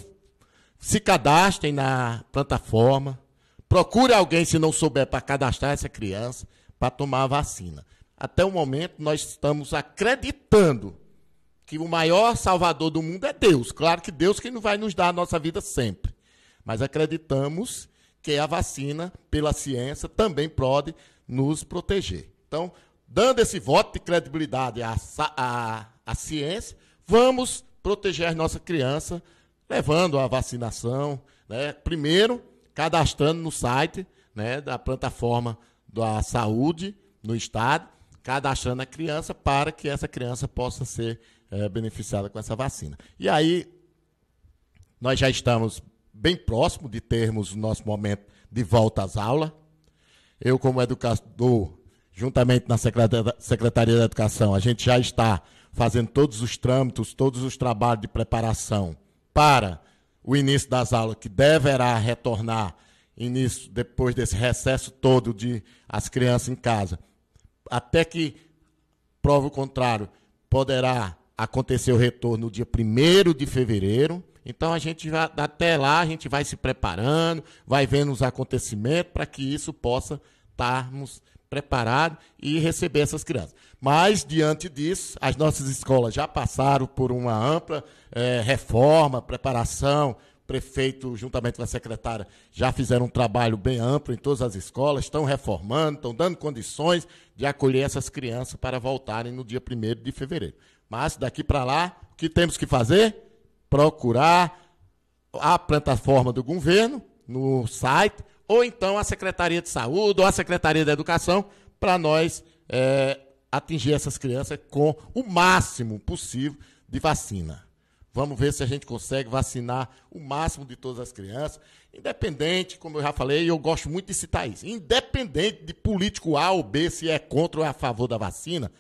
S1: se cadastrem na plataforma, procure alguém, se não souber, para cadastrar essa criança, para tomar a vacina. Até o momento, nós estamos acreditando que o maior salvador do mundo é Deus. Claro que Deus que não vai nos dar a nossa vida sempre. Mas acreditamos que a vacina, pela ciência, também pode nos proteger. Então, dando esse voto de credibilidade à, à, à ciência, vamos proteger a nossa criança, levando a vacinação, né? primeiro cadastrando no site né, da plataforma da saúde no estado, cadastrando a criança para que essa criança possa ser é, beneficiada com essa vacina. E aí, nós já estamos bem próximo de termos o nosso momento de volta às aulas. Eu, como educador, juntamente na Secretaria da Educação, a gente já está fazendo todos os trâmites, todos os trabalhos de preparação para o início das aulas, que deverá retornar início, depois desse recesso todo de as crianças em casa. Até que prova o contrário, poderá acontecer o retorno no dia 1 de fevereiro. Então a gente vai, até lá a gente vai se preparando, vai vendo os acontecimentos para que isso possa estarmos preparados e receber essas crianças. Mas, diante disso, as nossas escolas já passaram por uma ampla é, reforma, preparação. Prefeito, juntamente com a secretária, já fizeram um trabalho bem amplo em todas as escolas, estão reformando, estão dando condições de acolher essas crianças para voltarem no dia 1 de fevereiro. Mas, daqui para lá, o que temos que fazer? Procurar a plataforma do governo, no site, ou então a Secretaria de Saúde ou a Secretaria da Educação, para nós é, atingir essas crianças com o máximo possível de vacina. Vamos ver se a gente consegue vacinar o máximo de todas as crianças, independente, como eu já falei, eu gosto muito de citar isso, independente de político A ou B, se é contra ou a favor da vacina,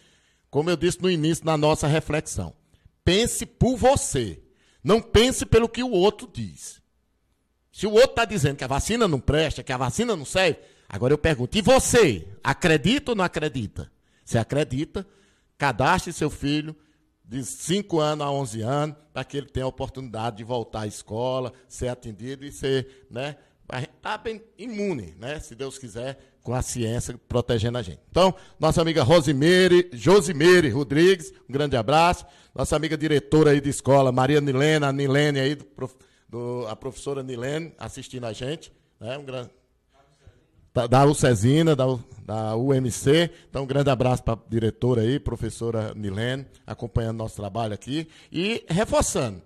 S1: como eu disse no início na nossa reflexão. Pense por você, não pense pelo que o outro diz. Se o outro está dizendo que a vacina não presta, que a vacina não serve, agora eu pergunto, e você, acredita ou não acredita? Se acredita, cadastre seu filho de 5 anos a 11 anos, para que ele tenha a oportunidade de voltar à escola, ser atendido e ser, né, tá bem imune, né, se Deus quiser, com a ciência protegendo a gente. Então, nossa amiga Rosemary, Josimere Rodrigues, um grande abraço. Nossa amiga diretora aí de escola, Maria Nilena, a Nilene aí, do, do, a professora Nilene, assistindo a gente. Né? Um grande, da, da UCESINA, da, da UMC. Então, um grande abraço para a diretora aí, professora Nilene, acompanhando nosso trabalho aqui. E reforçando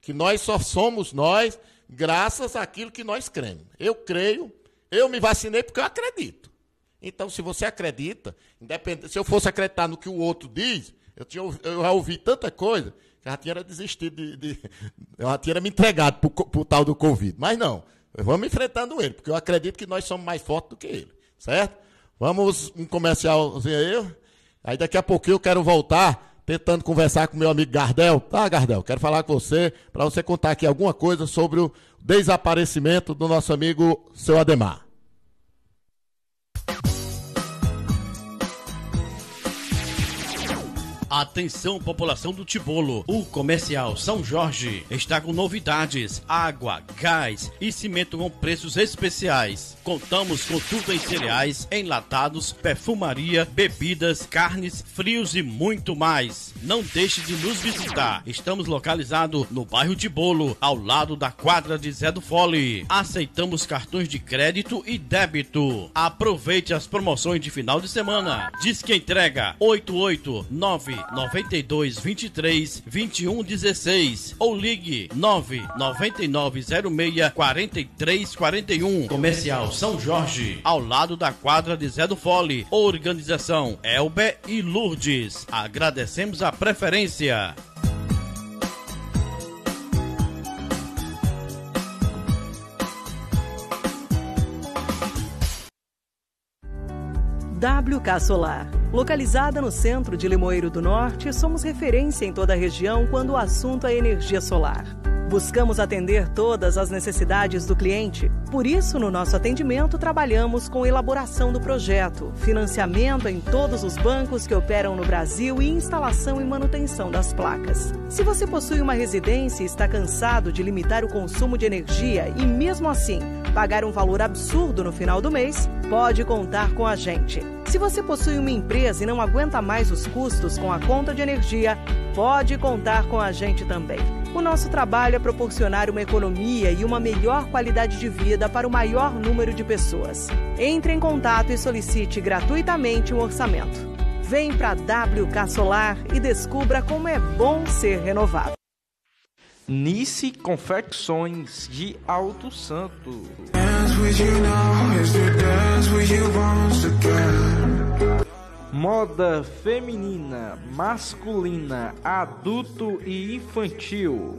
S1: que nós só somos nós graças àquilo que nós cremos. Eu creio eu me vacinei porque eu acredito. Então, se você acredita, independente, se eu fosse acreditar no que o outro diz, eu, tinha, eu já ouvi tanta coisa que já tinha desistido de, de eu já tinha me entregado para o tal do Covid. Mas não, vamos enfrentando ele, porque eu acredito que nós somos mais fortes do que ele, certo? Vamos um comercialzinho aí. Aí daqui a pouquinho eu quero voltar tentando conversar com meu amigo Gardel. Tá, Gardel, quero falar com você para você contar aqui alguma coisa sobre o desaparecimento do nosso amigo seu Ademar.
S6: Atenção, população do Tibolo. O comercial São Jorge está com novidades: água, gás e cimento com preços especiais. Contamos com tudo em cereais, enlatados, perfumaria, bebidas, carnes, frios e muito mais. Não deixe de nos visitar. Estamos localizados no bairro Tibolo, ao lado da quadra de Zé do Fole. Aceitamos cartões de crédito e débito. Aproveite as promoções de final de semana. Diz que entrega 889 92 23 21 16 ou ligue 999 06 43 41. Comercial São Jorge, ao lado da quadra de Zé do Fole. Organização Elber e Lourdes. Agradecemos a preferência.
S7: WK Solar. Localizada no centro de Limoeiro do Norte, somos referência em toda a região quando o assunto é energia solar. Buscamos atender todas as necessidades do cliente. Por isso, no nosso atendimento, trabalhamos com elaboração do projeto, financiamento em todos os bancos que operam no Brasil e instalação e manutenção das placas. Se você possui uma residência e está cansado de limitar o consumo de energia e, mesmo assim, pagar um valor absurdo no final do mês, pode contar com a gente. Se você possui uma empresa e não aguenta mais os custos com a conta de energia, pode contar com a gente também. O nosso trabalho é proporcionar uma economia e uma melhor qualidade de vida para o maior número de pessoas. Entre em contato e solicite gratuitamente um orçamento. Vem para WK Solar e descubra como é bom ser renovado.
S8: Nice Confecções de Alto Santo. Moda feminina, masculina, adulto e infantil.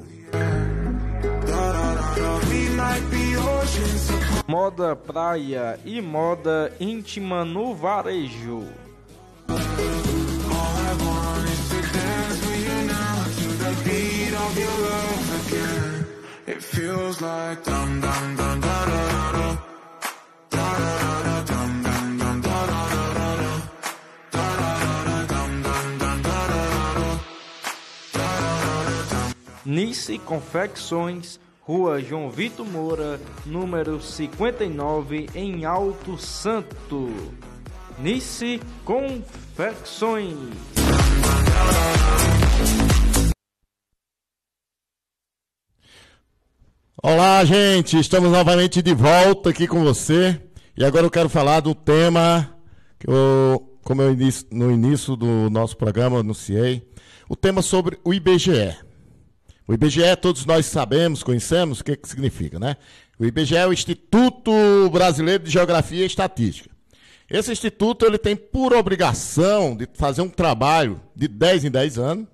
S8: Moda praia e moda íntima no varejo. All I
S9: want is to dance with you now to the beat of your love.
S8: It feels like dum dum dum da da da da da da da dum dum dum da da da da da da da da dum dum dum da da da da Nice Confecções, Rua João Vitor Moura, número 59, em Alto Santo. Nice Confecções.
S1: Olá, gente, estamos novamente de volta aqui com você. E agora eu quero falar do tema que eu, como eu no início do nosso programa anunciei, o tema sobre o IBGE. O IBGE, todos nós sabemos, conhecemos o que, que significa, né? O IBGE é o Instituto Brasileiro de Geografia e Estatística. Esse instituto ele tem por obrigação de fazer um trabalho de 10 em 10 anos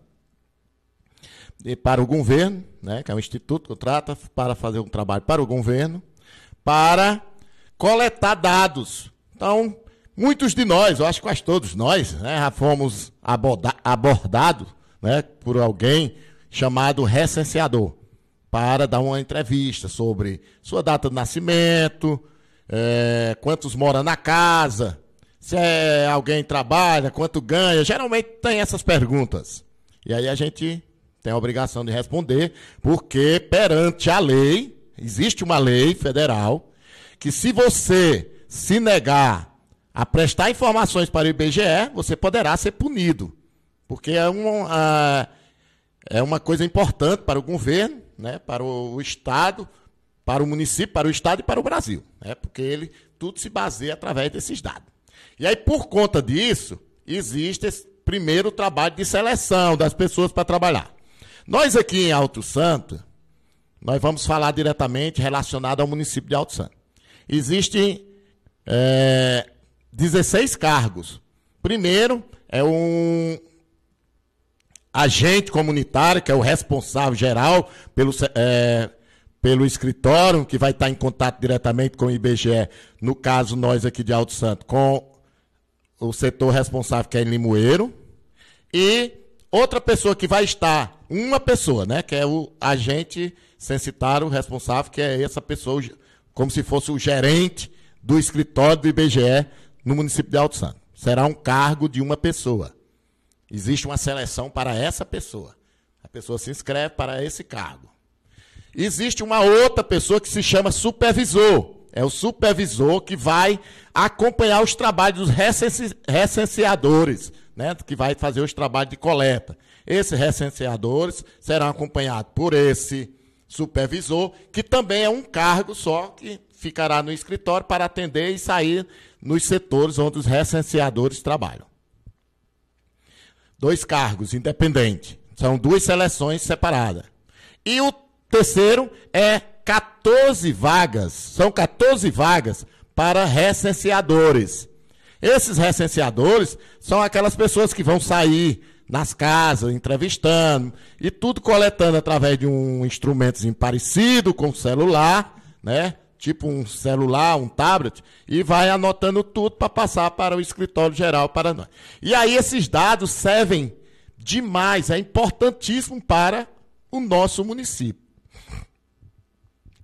S1: para o governo, né, que é um instituto que trata para fazer um trabalho para o governo, para coletar dados. Então, muitos de nós, eu acho que quase todos nós, né, já fomos abordados né, por alguém chamado recenseador para dar uma entrevista sobre sua data de nascimento, é, quantos moram na casa, se é, alguém trabalha, quanto ganha. Geralmente tem essas perguntas. E aí a gente tem a obrigação de responder, porque perante a lei, existe uma lei federal, que se você se negar a prestar informações para o IBGE, você poderá ser punido. Porque é uma, é uma coisa importante para o governo, né, para o Estado, para o município, para o Estado e para o Brasil. Né, porque ele tudo se baseia através desses dados. E aí, por conta disso, existe esse primeiro trabalho de seleção das pessoas para trabalhar. Nós aqui em Alto Santo, nós vamos falar diretamente relacionado ao município de Alto Santo. Existem é, 16 cargos. Primeiro é um agente comunitário, que é o responsável geral pelo, é, pelo escritório, que vai estar em contato diretamente com o IBGE, no caso nós aqui de Alto Santo, com o setor responsável, que é em Limoeiro. E outra pessoa que vai estar uma pessoa, né? Que é o agente censitário responsável, que é essa pessoa, como se fosse o gerente do escritório do IBGE no município de Alto Santo. Será um cargo de uma pessoa. Existe uma seleção para essa pessoa. A pessoa se inscreve para esse cargo. Existe uma outra pessoa que se chama supervisor. É o supervisor que vai acompanhar os trabalhos dos recenseadores, né, que vai fazer os trabalhos de coleta. Esses recenseadores serão acompanhados por esse supervisor, que também é um cargo só que ficará no escritório para atender e sair nos setores onde os recenseadores trabalham. Dois cargos independentes. São duas seleções separadas. E o terceiro é 14 vagas. São 14 vagas para recenseadores. Esses recenseadores são aquelas pessoas que vão sair nas casas, entrevistando, e tudo coletando através de um instrumentozinho parecido com o celular, né? tipo um celular, um tablet, e vai anotando tudo para passar para o escritório geral para nós. E aí esses dados servem demais, é importantíssimo para o nosso município.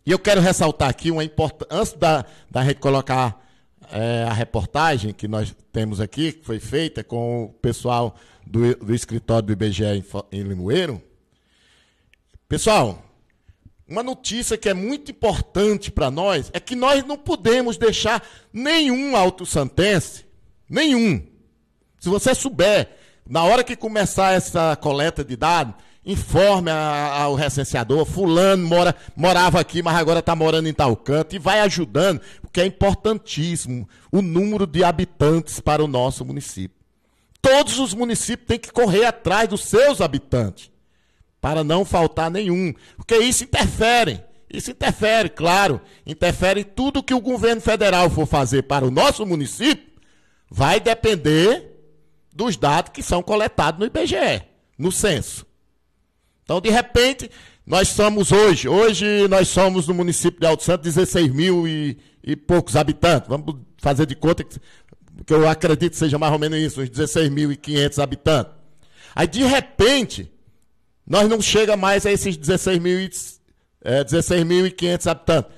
S1: E eu quero ressaltar aqui uma importância, antes da, da gente colocar é, a reportagem que nós temos aqui, que foi feita com o pessoal do, do escritório do IBGE em, em Limoeiro. Pessoal, uma notícia que é muito importante para nós é que nós não podemos deixar nenhum auto-santense, nenhum. Se você souber, na hora que começar essa coleta de dados, informe a, ao recenseador, fulano mora, morava aqui, mas agora está morando em tal canto, e vai ajudando, porque é importantíssimo o número de habitantes para o nosso município. Todos os municípios têm que correr atrás dos seus habitantes, para não faltar nenhum, porque isso interfere. Isso interfere, claro, interfere em tudo que o governo federal for fazer para o nosso município, vai depender dos dados que são coletados no IBGE, no censo. Então, de repente, nós somos hoje, hoje nós somos no município de Alto Santo 16 mil e, e poucos habitantes. Vamos fazer de conta que, que eu acredito seja mais ou menos isso, uns 16.500 habitantes. Aí, de repente, nós não chega mais a esses 16.500 é, 16 habitantes.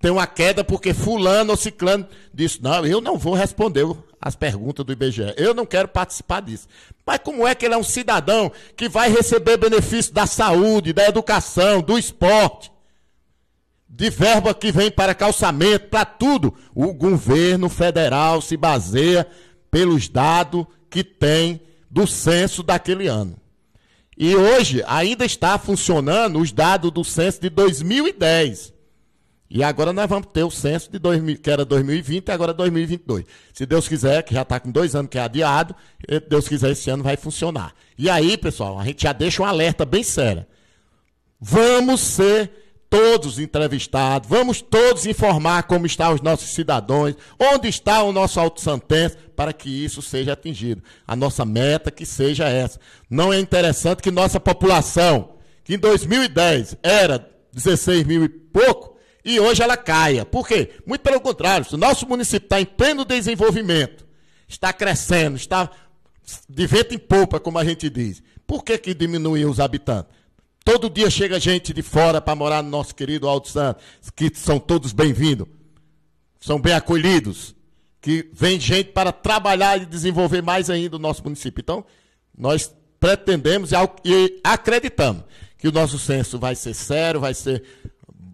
S1: Tem uma queda porque fulano ou ciclano disse, não, eu não vou responder as perguntas do IBGE. Eu não quero participar disso. Mas como é que ele é um cidadão que vai receber benefício da saúde, da educação, do esporte, de verba que vem para calçamento, para tudo? O governo federal se baseia pelos dados que tem do censo daquele ano. E hoje ainda está funcionando os dados do censo de 2010. E agora nós vamos ter o censo de 2000, que era 2020 e agora 2022. Se Deus quiser, que já está com dois anos que é adiado, se Deus quiser, esse ano vai funcionar. E aí, pessoal, a gente já deixa um alerta bem sério. Vamos ser todos entrevistados, vamos todos informar como estão os nossos cidadãos, onde está o nosso Alto Santense, para que isso seja atingido. A nossa meta que seja essa. Não é interessante que nossa população, que em 2010 era 16 mil e pouco, e hoje ela caia. Por quê? Muito pelo contrário, se o nosso município está em pleno desenvolvimento, está crescendo, está de vento em polpa, como a gente diz, por que, que diminuiu os habitantes? Todo dia chega gente de fora para morar no nosso querido Alto Santo, que são todos bem-vindos, são bem acolhidos, que vem gente para trabalhar e desenvolver mais ainda o nosso município. Então, nós pretendemos e acreditamos que o nosso censo vai ser sério, vai ser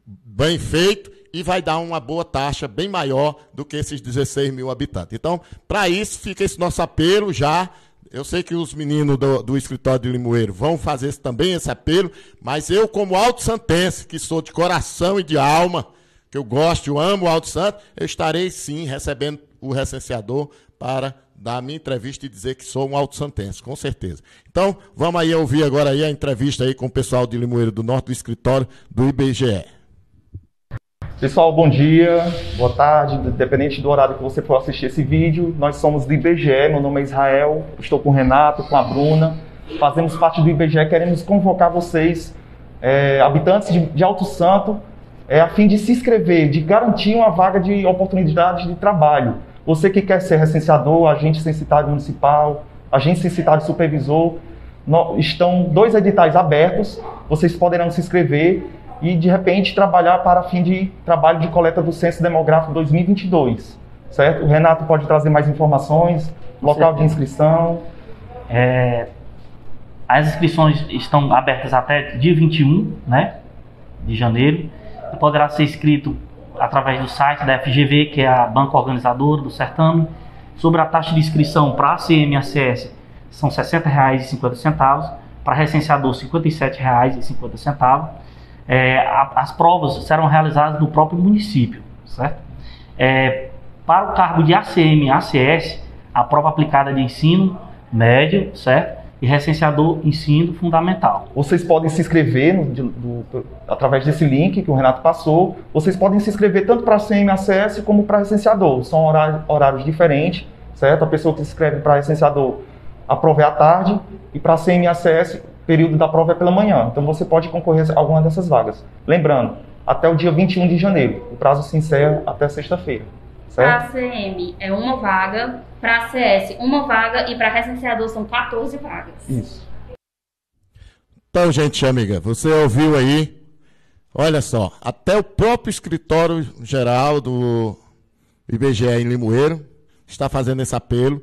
S1: bem feito e vai dar uma boa taxa bem maior do que esses 16 mil habitantes. Então, para isso, fica esse nosso apelo já eu sei que os meninos do, do escritório de Limoeiro vão fazer também esse apelo, mas eu, como Alto Santense, que sou de coração e de alma, que eu gosto, eu amo o Alto Santo, eu estarei sim recebendo o recenseador para dar a minha entrevista e dizer que sou um Alto Santense, com certeza. Então, vamos aí ouvir agora aí a entrevista aí com o pessoal de Limoeiro do Norte, do escritório do IBGE.
S10: Pessoal, bom dia, boa tarde, independente do horário que você for assistir esse vídeo, nós somos do IBGE, meu nome é Israel, estou com o Renato, com a Bruna, fazemos parte do IBGE, queremos convocar vocês, é, habitantes de, de, Alto Santo, é, a fim de se inscrever, de garantir uma vaga de oportunidade de trabalho. Você que quer ser recenseador, agente censitário municipal, agente censitário supervisor, no, estão dois editais abertos, vocês poderão se inscrever e de repente trabalhar para fim de trabalho de coleta do Censo Demográfico 2022, certo? O Renato pode trazer mais informações, local de inscrição.
S11: É, as inscrições estão abertas até dia 21, né, de janeiro. E poderá ser inscrito através do site da FGV, que é a banca organizadora do certame. Sobre a taxa de inscrição para a CMACS são R$ 60,50, para recenseador R$ 57,50 é, a, as provas serão realizadas no próprio município, certo? É, para o cargo de ACM ACS, a prova aplicada de ensino médio, certo? E recenseador ensino fundamental.
S10: Vocês podem se inscrever no, do, do, através desse link que o Renato passou. Vocês podem se inscrever tanto para ACM ACS como para recenseador. São horários, horários diferentes, certo? A pessoa que se inscreve para recenseador a prova é à tarde e para ACM ACS período da prova é pela manhã, então você pode concorrer a alguma dessas vagas. Lembrando, até o dia 21 de janeiro. O prazo se encerra até sexta-feira.
S12: Para? ACM é uma vaga, para ACS uma vaga e para recenseador são 14 vagas.
S10: Isso.
S1: Então, gente amiga, você ouviu aí? Olha só, até o próprio escritório geral do IBGE em Limoeiro está fazendo esse apelo,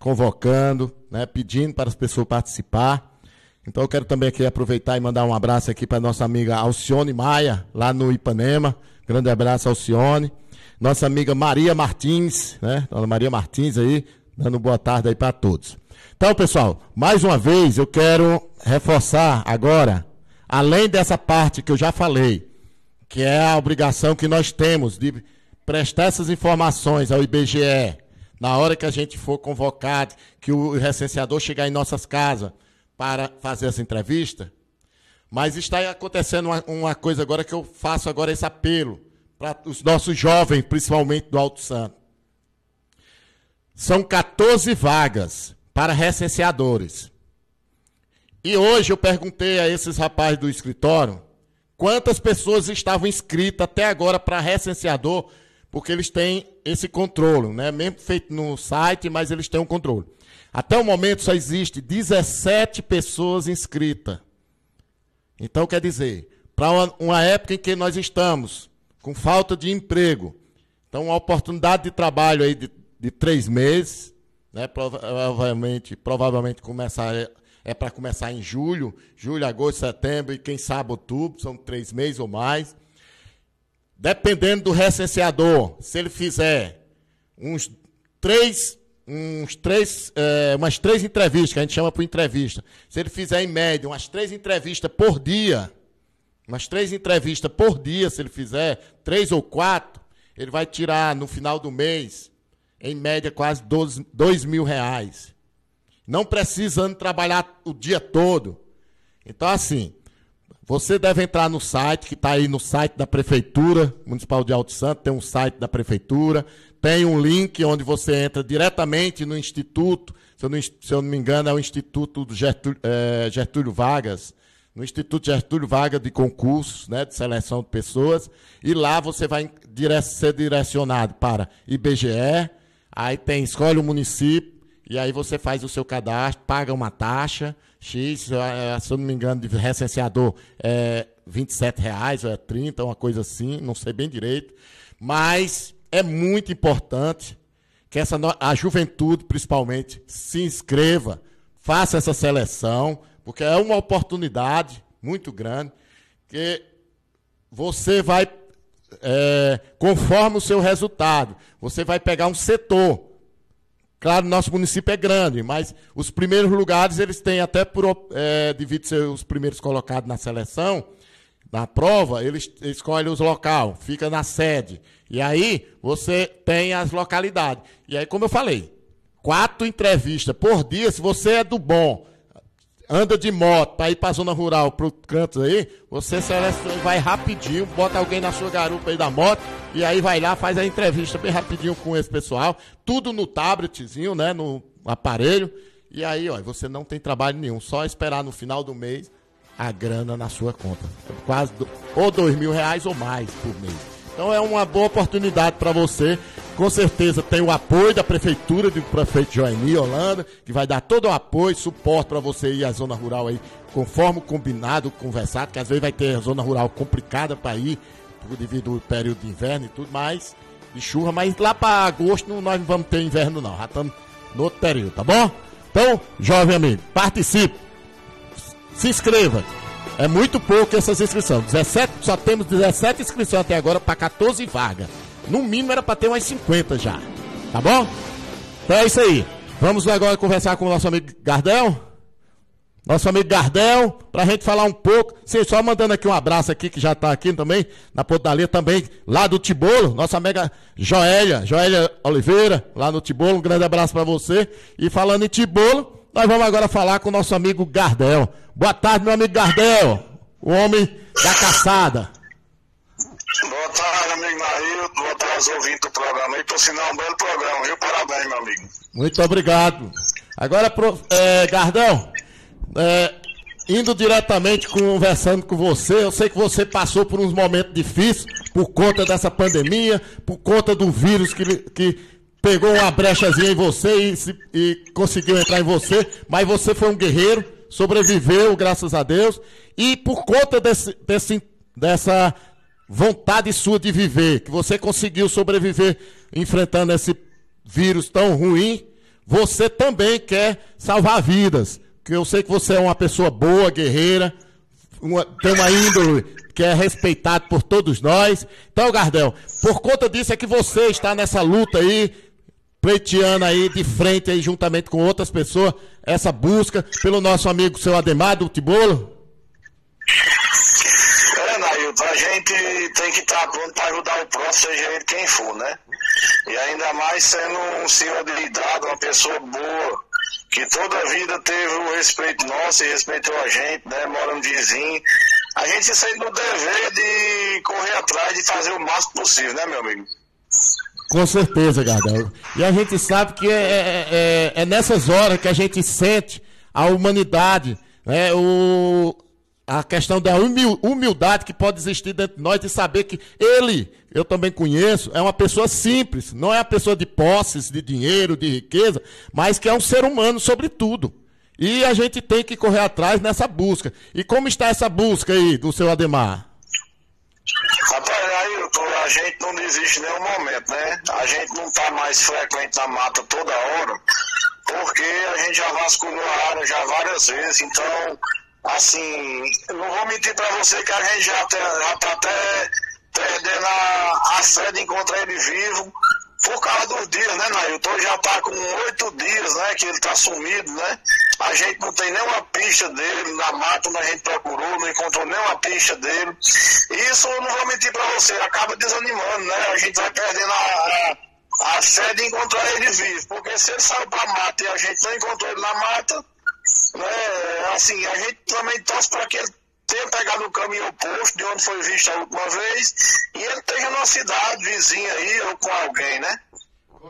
S1: convocando, né, pedindo para as pessoas participar. Então eu quero também aqui aproveitar e mandar um abraço aqui para nossa amiga Alcione Maia, lá no Ipanema. Grande abraço, Alcione. Nossa amiga Maria Martins, né? Dona Maria Martins aí, dando boa tarde aí para todos. Então, pessoal, mais uma vez eu quero reforçar agora, além dessa parte que eu já falei, que é a obrigação que nós temos de prestar essas informações ao IBGE na hora que a gente for convocado, que o recenseador chegar em nossas casas para fazer essa entrevista. Mas está acontecendo uma, uma coisa agora que eu faço agora esse apelo para os nossos jovens, principalmente do Alto Santo. São 14 vagas para recenseadores. E hoje eu perguntei a esses rapazes do escritório quantas pessoas estavam inscritas até agora para recenseador, porque eles têm esse controle, né? Mesmo feito no site, mas eles têm um controle. Até o momento só existe 17 pessoas inscritas. Então quer dizer, para uma, uma época em que nós estamos com falta de emprego, então uma oportunidade de trabalho aí de, de três meses, né? Provavelmente, provavelmente começar é, é para começar em julho, julho, agosto, setembro e quem sabe outubro, são três meses ou mais. Dependendo do recenseador, se ele fizer uns três, uns três, é, umas três entrevistas, que a gente chama por entrevista, se ele fizer em média umas três entrevistas por dia, umas três entrevistas por dia, se ele fizer três ou quatro, ele vai tirar no final do mês, em média, quase 12, dois mil reais. Não precisando trabalhar o dia todo. Então, assim, você deve entrar no site, que está aí no site da Prefeitura Municipal de Alto Santo, tem um site da Prefeitura, tem um link onde você entra diretamente no Instituto, se eu não, se eu não me engano, é o Instituto do Getúlio, é, Getúlio Vargas, no Instituto Getúlio Vargas de concursos, né, de seleção de pessoas, e lá você vai dire ser direcionado para IBGE, aí tem, escolhe o município, e aí você faz o seu cadastro, paga uma taxa, X, se eu não me engano, de recenseador é 27 reais, ou é 30, uma coisa assim, não sei bem direito. Mas é muito importante que essa, a juventude, principalmente, se inscreva, faça essa seleção, porque é uma oportunidade muito grande, que você vai, é, conforme o seu resultado, você vai pegar um setor. Claro, nosso município é grande, mas os primeiros lugares eles têm até por é, devido ser os primeiros colocados na seleção, na prova, eles escolhem os local, fica na sede. E aí você tem as localidades. E aí, como eu falei, quatro entrevistas por dia, se você é do bom, anda de moto para ir para a zona rural, para o canto aí, você seleciona, vai rapidinho, bota alguém na sua garupa aí da moto, e aí vai lá, faz a entrevista bem rapidinho com esse pessoal, tudo no tabletzinho, né, no aparelho, e aí, ó, você não tem trabalho nenhum, só esperar no final do mês a grana na sua conta. Quase do, ou dois mil reais ou mais por mês. Então é uma boa oportunidade para você. Com certeza tem o apoio da prefeitura, do prefeito Joaini Holanda, que vai dar todo o apoio, suporte para você ir à zona rural aí, conforme combinado, conversado, que às vezes vai ter zona rural complicada para ir, devido ao período de inverno e tudo mais, de chuva, mas lá para agosto não, nós não vamos ter inverno não, já estamos no outro período, tá bom? Então, jovem amigo, participe! se inscreva. É muito pouco essas inscrições. 17, só temos 17 inscrições até agora para 14 vagas. No mínimo era para ter umas 50 já. Tá bom? Então é isso aí. Vamos agora conversar com o nosso amigo Gardel. Nosso amigo Gardel, pra gente falar um pouco. Sim, só mandando aqui um abraço aqui, que já tá aqui também, na Pontalia também, lá do Tibolo, nossa amiga Joélia, Joélia Oliveira, lá no Tibolo, um grande abraço pra você. E falando em Tibolo, nós vamos agora falar com o nosso amigo Gardel. Boa tarde, meu amigo Gardel, o homem da caçada.
S4: Boa tarde, amigo Nailton. Boa tarde aos ouvintes do programa. E por sinal, um belo programa, viu? Parabéns, meu amigo.
S1: Muito obrigado. Agora, pro, é, Gardel, é, indo diretamente conversando com você, eu sei que você passou por uns momentos difíceis por conta dessa pandemia, por conta do vírus que, que pegou uma brechazinha em você e, se- e conseguiu entrar em você, mas você foi um guerreiro, sobreviveu, graças a Deus, e por conta desse, desse, dessa vontade sua de viver, que você conseguiu sobreviver enfrentando esse vírus tão ruim, você também quer salvar vidas. Que eu sei que você é uma pessoa boa, guerreira, uma- tem uma índole que é respeitado por todos nós. Então, Gardel, por conta disso é que você está nessa luta aí, pleiteando aí de frente aí, juntamente com outras pessoas, essa busca pelo nosso amigo seu Ademar do Tibolo.
S13: É, Nailton, a gente tem que estar pronto para ajudar o próximo, seja ele quem for, né? E ainda mais sendo um senhor idade, uma pessoa boa, que toda a vida teve o respeito nosso e respeitou a gente, né? Morando vizinho. A gente se sente no dever de correr atrás, de fazer o máximo possível, né, meu amigo?
S1: Com certeza, Gardel. E a gente sabe que é, é- é- é nessas horas que a gente sente a humanidade, né? o, a questão da humil- humildade que pode existir dentro de nós, de saber que ele, eu também conheço, é uma pessoa simples, não é uma pessoa de posses, de dinheiro, de riqueza, mas que é um ser humano, sobretudo. E a gente tem que correr atrás nessa busca. E como está essa busca aí do seu Ademar?
S13: A gente não desiste em nenhum momento, né? A gente não tá mais frequente na mata toda hora, porque a gente já vasculhou a área já várias vezes, então, assim, não vou mentir pra você que a gente já, tá- já tá até perdendo a, a de encontrar ele vivo, por causa dos dias, né, Nailton? Já tá com oito dias, né, que ele tá sumido, né? A gente não tem nenhuma pista dele na mata onde a gente procurou, não encontrou nenhuma pista dele. Isso, eu não vou mentir pra você, acaba desanimando, né? A gente vai perdendo a, a, a fé de encontrar ele vivo, porque se ele saiu pra mata e a gente não encontrou ele na mata, né, assim, a gente também torce para que ele tenha pegado o caminho oposto de onde foi visto a última vez e ele esteja numa cidade vizinha aí ou com alguém, né?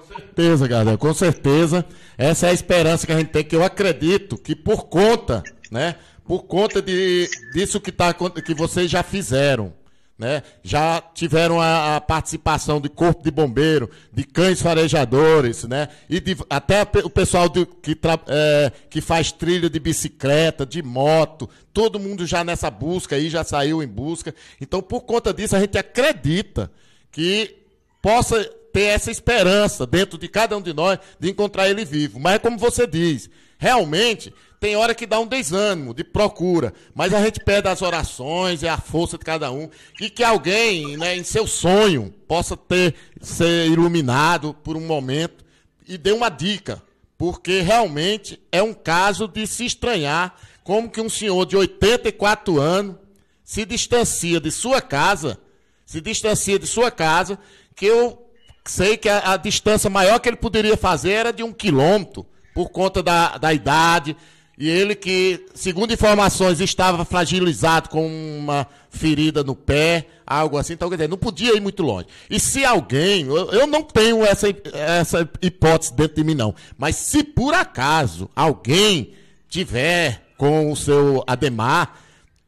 S1: certeza, Gardel, com certeza. Essa é a esperança que a gente tem, que eu acredito que por conta, né? Por conta de, disso que, tá, que vocês já fizeram, né? Já tiveram a, a participação de corpo de bombeiro, de cães farejadores, né? E de, até o pessoal do- que, tra- é, que faz trilha de bicicleta, de moto, todo mundo já nessa busca aí, já saiu em busca. Então, por conta disso, a gente acredita que possa ter essa esperança dentro de cada um de nós de encontrar ele vivo. Mas é como você diz, realmente tem hora que dá um desânimo de procura, mas a gente pede as orações e a força de cada um e que alguém, né, em seu sonho, possa ter ser iluminado por um momento e dê uma dica, porque realmente é um caso de se estranhar como que um senhor de 84 anos se distancia de sua casa, se distancia de sua casa, que eu sei que a, a distância maior que ele poderia fazer era de um quilômetro, por conta da, da idade, e ele que, segundo informações, estava fragilizado com uma ferida no pé, algo assim, então quer dizer, não podia ir muito longe. E se alguém, eu, eu não tenho essa, essa hipótese dentro de mim não, mas se por acaso alguém tiver com o seu Ademar,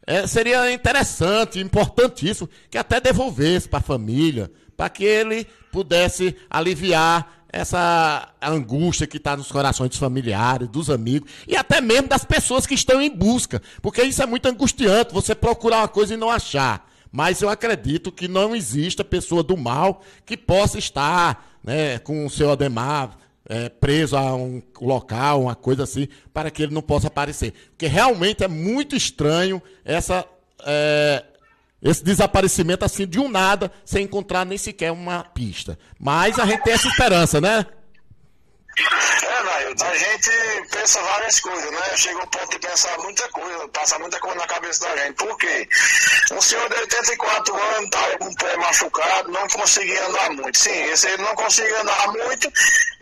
S1: é, seria interessante, importantíssimo, que até devolvesse para a família, para que ele pudesse aliviar essa angústia que está nos corações dos familiares, dos amigos e até mesmo das pessoas que estão em busca, porque isso é muito angustiante, você procurar uma coisa e não achar. Mas eu acredito que não exista pessoa do mal que possa estar né, com o seu Ademar é, preso a um local, uma coisa assim, para que ele não possa aparecer. Porque realmente é muito estranho essa, é, esse desaparecimento assim de um nada, sem encontrar nem sequer uma pista. Mas a gente tem essa esperança, né?
S13: É, Nailton, a gente pensa várias coisas, né? Chega ao ponto de pensar muita coisa, passar muita coisa na cabeça da gente. Por quê? Um senhor de 84 anos, estava com o pé machucado, não conseguia andar muito. Sim, esse ele não conseguia andar muito,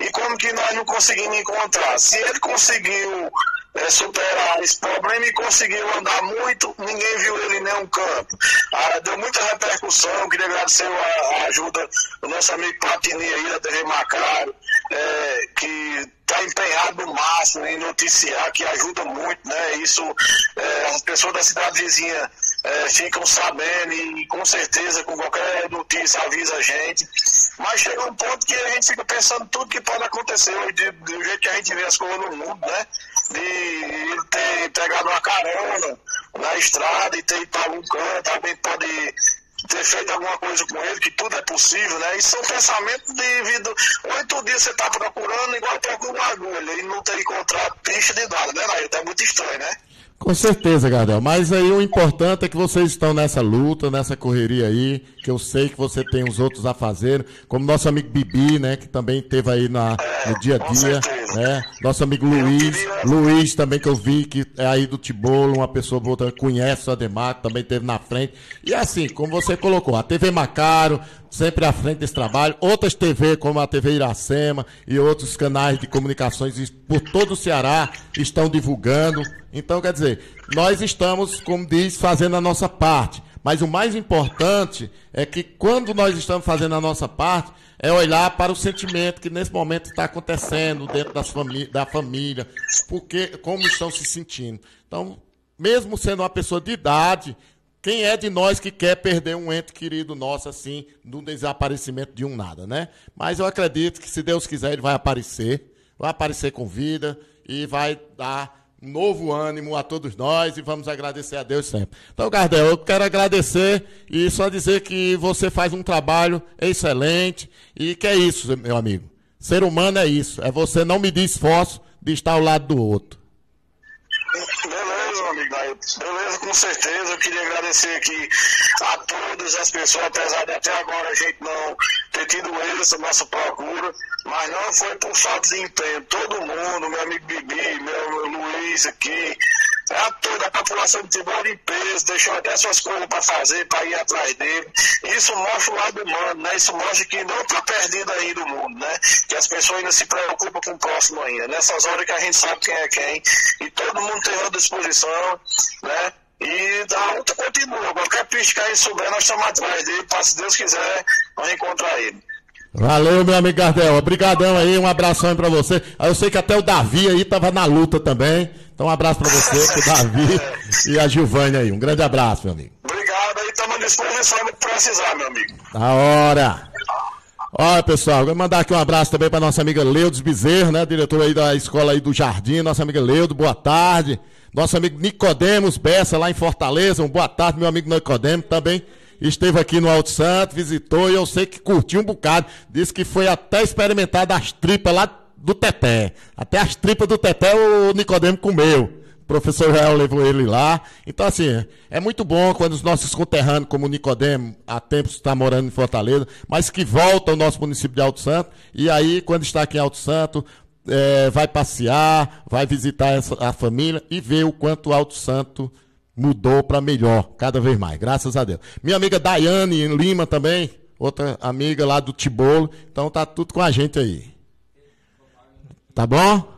S13: e como que nós não conseguimos encontrar? Se ele conseguiu é, superar esse problema e conseguiu andar muito, ninguém viu ele em nenhum canto. Ah, deu muita repercussão, queria agradecer a, a ajuda do nosso amigo Platini aí da TV Macário, é, que está empenhado no máximo em noticiar, que ajuda muito, né? Isso, é, as pessoas da cidade vizinha é, ficam sabendo e com certeza com qualquer notícia avisa a gente. Mas chega um ponto que a gente fica pensando tudo que pode acontecer hoje, do jeito que a gente vê as coisas no mundo, né? De ele ter pegado uma carona na estrada e ter ido para algum canto, alguém pode ter feito alguma coisa com ele, que tudo é possível, né? Isso são pensamentos de vida. Oito dias você está procurando, igual procura uma agulha, e não ter encontrado pista de nada, né, Nailton? É muito estranho, né?
S1: Com certeza, Gardel. Mas aí o importante é que vocês estão nessa luta, nessa correria aí, que eu sei que você tem os outros a fazer, como nosso amigo Bibi, né, que também teve aí na, no dia a dia, né? Nosso amigo Luiz, Luiz também que eu vi que é aí do Tibolo, uma pessoa boa, também conhece o Ademar, também teve na frente. E assim, como você colocou, a TV Macaro, sempre à frente desse trabalho, outras TV como a TV Iracema e outros canais de comunicações por todo o Ceará estão divulgando. Então, quer dizer, nós estamos, como diz, fazendo a nossa parte. Mas o mais importante é que quando nós estamos fazendo a nossa parte, é olhar para o sentimento que nesse momento está acontecendo dentro das famí da família, porque como estão se sentindo. Então, mesmo sendo uma pessoa de idade, quem é de nós que quer perder um ente querido nosso assim, no desaparecimento de um nada, né? Mas eu acredito que se Deus quiser, ele vai aparecer, vai aparecer com vida e vai dar novo ânimo a todos nós e vamos agradecer a Deus sempre. Então, Gardel, eu quero agradecer e só dizer que você faz um trabalho excelente e que é isso, meu amigo. Ser humano é isso, é você não medir esforço de estar ao lado do outro.
S13: Beleza, meu amigo. Beleza, com certeza. Eu queria agradecer aqui a todas as pessoas, apesar de até agora a gente não ter tido na nossa procura, mas não foi por falta de empenho. Todo mundo, meu amigo Bibi, meu Luiz aqui, a toda a população de Timor em peso, deixou até suas coisas para fazer, para ir atrás dele. Isso mostra o lado humano, né? Isso mostra que não está perdido ainda o mundo, né? Que as pessoas ainda se preocupam com o próximo ainda. Nessas horas que a gente sabe quem é quem. E todo mundo tem à disposição, né? E a luta continua. Qualquer pista que a gente souber, nós estamos atrás dele, para se Deus quiser, nós encontrar ele.
S1: Valeu, meu amigo Gardel. Obrigadão aí, um abração aí pra você. Aí eu sei que até o Davi aí tava na luta também. Então um abraço pra você, pro Davi e a Gilvânia aí. Um grande abraço, meu amigo.
S13: Obrigado aí, estamos à disposição do que precisar, meu amigo.
S1: Da hora. Olha, pessoal, vou mandar aqui um abraço também para nossa amiga Leudes Bezerro, né? Diretora aí da escola aí do Jardim, nossa amiga Leudo, boa tarde. Nosso amigo Nicodemos Bessa, lá em Fortaleza, um boa tarde, meu amigo Nicodemos, também esteve aqui no Alto Santo, visitou e eu sei que curtiu um bocado. Disse que foi até experimentar das tripas lá do Teté. Até as tripas do Teté o Nicodemo comeu. O professor Joel levou ele lá. Então, assim, é muito bom quando os nossos conterrâneos, como o Nicodemo, há tempos está morando em Fortaleza, mas que volta ao nosso município de Alto Santo. E aí, quando está aqui em Alto Santo, é, vai passear, vai visitar essa, a família e ver o quanto Alto Santo mudou para melhor, cada vez mais, graças a Deus. Minha amiga Daiane Lima também, outra amiga lá do Tibolo. Então tá tudo com a gente aí. Tá bom?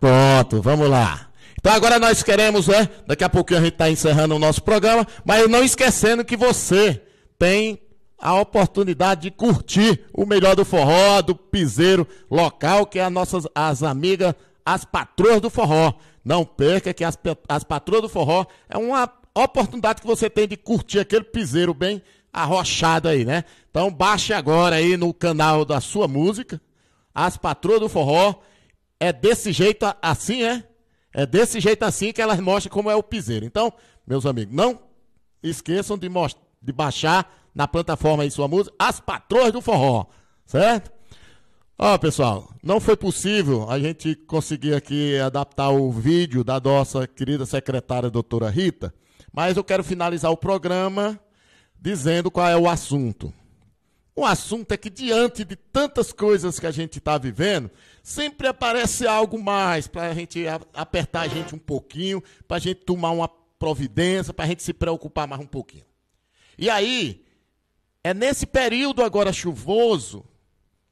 S1: Pronto, vamos lá. Então agora nós queremos, né? Daqui a pouquinho a gente está encerrando o nosso programa, mas não esquecendo que você tem a oportunidade de curtir o melhor do forró, do piseiro local, que é as nossas as amigas, as patroas do forró. Não perca que as, as patroas do forró é uma oportunidade que você tem de curtir aquele piseiro bem arrochado aí, né? Então baixe agora aí no canal da sua música, as patroas do forró. É desse jeito assim, é? É desse jeito assim que elas mostram como é o piseiro. Então, meus amigos, não esqueçam de, de baixar na plataforma aí sua música, As Patroas do Forró, certo? Ó, pessoal, não foi possível a gente conseguir aqui adaptar o vídeo da nossa querida secretária doutora Rita, mas eu quero finalizar o programa dizendo qual é o assunto. O assunto é que, diante de tantas coisas que a gente está vivendo, sempre aparece algo mais para a gente apertar a gente um pouquinho, para a gente tomar uma providência, para a gente se preocupar mais um pouquinho. E aí, é nesse período agora chuvoso,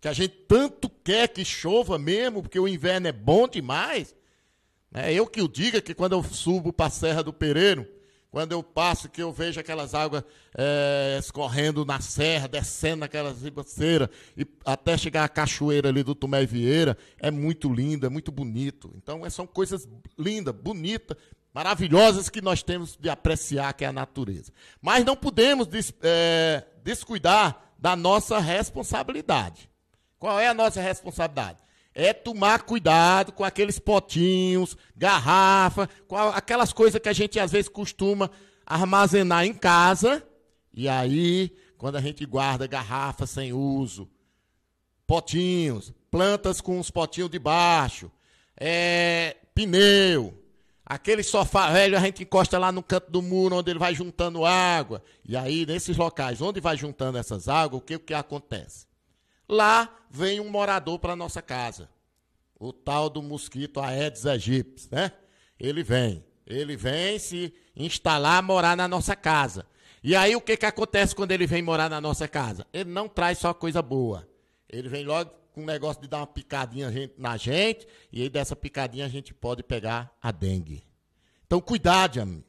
S1: que a gente tanto quer que chova mesmo, porque o inverno é bom demais. Né? Eu que o diga que quando eu subo para a Serra do Pereiro, Quando eu passo, que eu vejo aquelas águas é, escorrendo na serra, descendo naquelas ribaceiras, e até chegar à cachoeira ali do Tomé Vieira, é muito lindo, é muito bonito. Então, é, são coisas lindas, bonitas, maravilhosas que nós temos de apreciar, que é a natureza. Mas não podemos des, é, descuidar da nossa responsabilidade. Qual é a nossa responsabilidade? É tomar cuidado com aqueles potinhos, garrafa, com aquelas coisas que a gente às vezes costuma armazenar em casa. E aí, quando a gente guarda garrafas sem uso, potinhos, plantas com os potinhos de baixo, é, pneu, aquele sofá velho a gente encosta lá no canto do muro onde ele vai juntando água. E aí, nesses locais onde vai juntando essas águas, o que, o que acontece? Lá vem um morador para nossa casa. O tal do mosquito Aedes aegypti, né? Ele vem. Ele vem se instalar, morar na nossa casa. E aí o que, que acontece quando ele vem morar na nossa casa? Ele não traz só coisa boa. Ele vem logo com o negócio de dar uma picadinha na gente, e aí dessa picadinha a gente pode pegar a dengue. Então cuidado, amigo.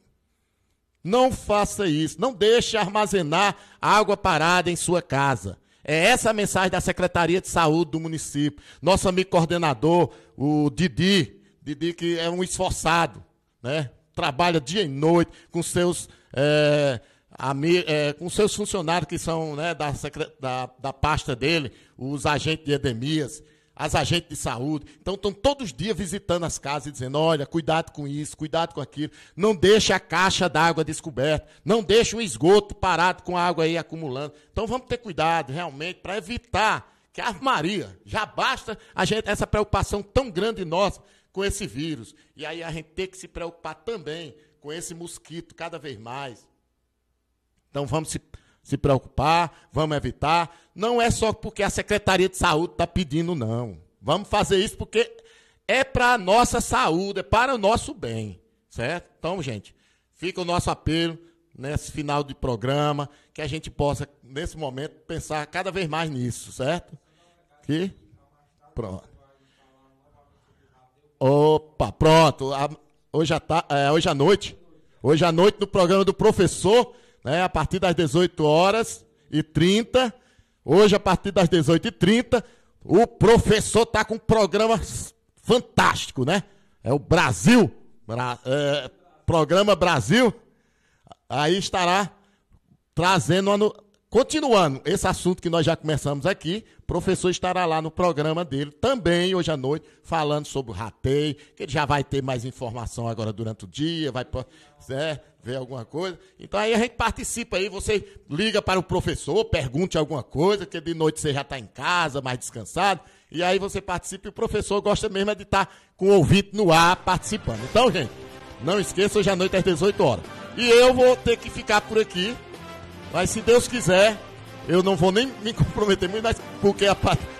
S1: Não faça isso. Não deixe armazenar água parada em sua casa. É essa a mensagem da Secretaria de Saúde do município. Nosso amigo coordenador, o Didi, Didi que é um esforçado, né? Trabalha dia e noite com seus, é, é, com seus funcionários que são né, da, da, da pasta dele, os agentes de edemias as agentes de saúde. Então estão todos os dias visitando as casas e dizendo: olha, cuidado com isso, cuidado com aquilo. Não deixe a caixa d'água descoberta. Não deixe o esgoto parado com a água aí acumulando. Então vamos ter cuidado realmente para evitar que a Maria, já basta a gente, essa preocupação tão grande nossa com esse vírus. E aí a gente tem que se preocupar também com esse mosquito cada vez mais. Então vamos se se preocupar, vamos evitar. Não é só porque a Secretaria de Saúde está pedindo, não. Vamos fazer isso porque é para a nossa saúde, é para o nosso bem, certo? Então, gente, fica o nosso apelo nesse final de programa, que a gente possa, nesse momento, pensar cada vez mais nisso, certo? Que? Pronto. Opa, pronto. Hoje à, é, hoje à noite, hoje à noite no programa do professor, né, a partir das 18 horas e 30. Hoje, a partir das 18 e 30, o professor está com um programa fantástico, né? É o Brasil, Bra é, programa Brasil. Aí estará trazendo, continuando esse assunto que nós já começamos aqui. O professor estará lá no programa dele também hoje à noite, falando sobre o rateio, que ele já vai ter mais informação agora durante o dia, vai é, ver alguma coisa. Então aí a gente participa aí, você liga para o professor, pergunte alguma coisa, que de noite você já está em casa, mais descansado, e aí você participa e o professor gosta mesmo é de estar tá com o ouvinte no ar participando. Então, gente, não esqueça, hoje à noite às 18 horas. E eu vou ter que ficar por aqui, mas se Deus quiser, eu não vou nem me comprometer muito, mas porque a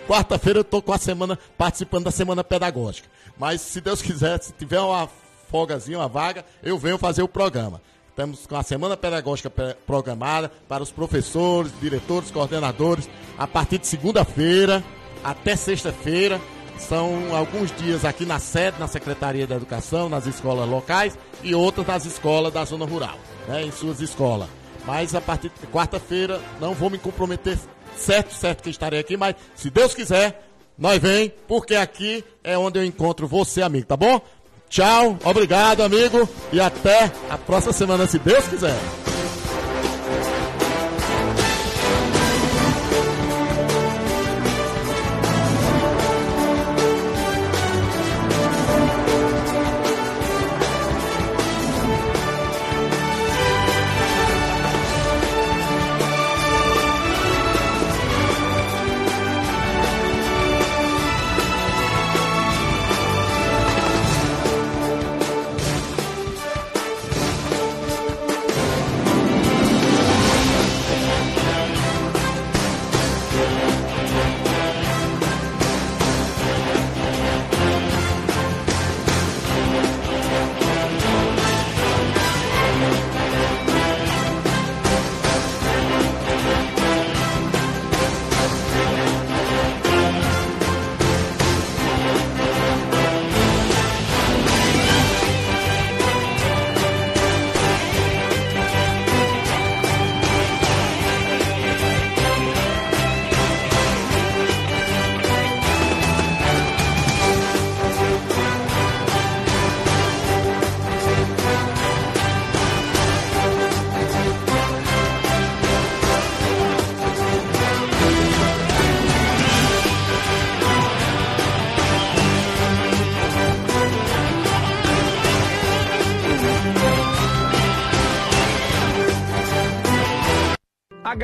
S1: quarta-feira eu estou com a semana participando da semana pedagógica. Mas se Deus quiser, se tiver uma folgazinha, uma vaga, eu venho fazer o programa. Estamos com a semana pedagógica programada para os professores, diretores, coordenadores, a partir de segunda-feira até sexta-feira. São alguns dias aqui na sede, na Secretaria da Educação, nas escolas locais e outras nas escolas da zona rural, né, em suas escolas. Mas a partir de quarta-feira não vou me comprometer certo, certo que estarei aqui, mas se Deus quiser, nós vem, porque aqui é onde eu encontro você, amigo, tá bom? Tchau, obrigado, amigo, e até a próxima semana, se Deus quiser.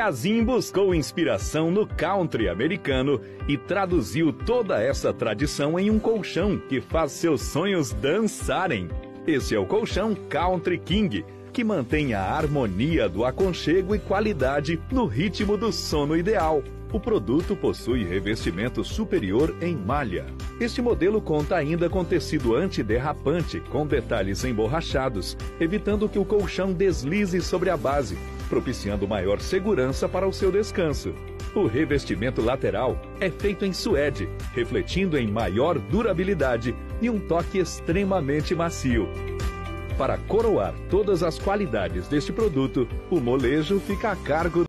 S14: Magazine buscou inspiração no country americano e traduziu toda essa tradição em um colchão que faz seus sonhos dançarem. Esse é o colchão Country King, que mantém a harmonia do aconchego e qualidade no ritmo do sono ideal. O produto possui revestimento superior em malha. Este modelo conta ainda com tecido antiderrapante com detalhes emborrachados, evitando que o colchão deslize sobre a base, propiciando maior segurança para o seu descanso. O revestimento lateral é feito em suede, refletindo em maior durabilidade e um toque extremamente macio. Para coroar todas as qualidades deste produto, o molejo fica a cargo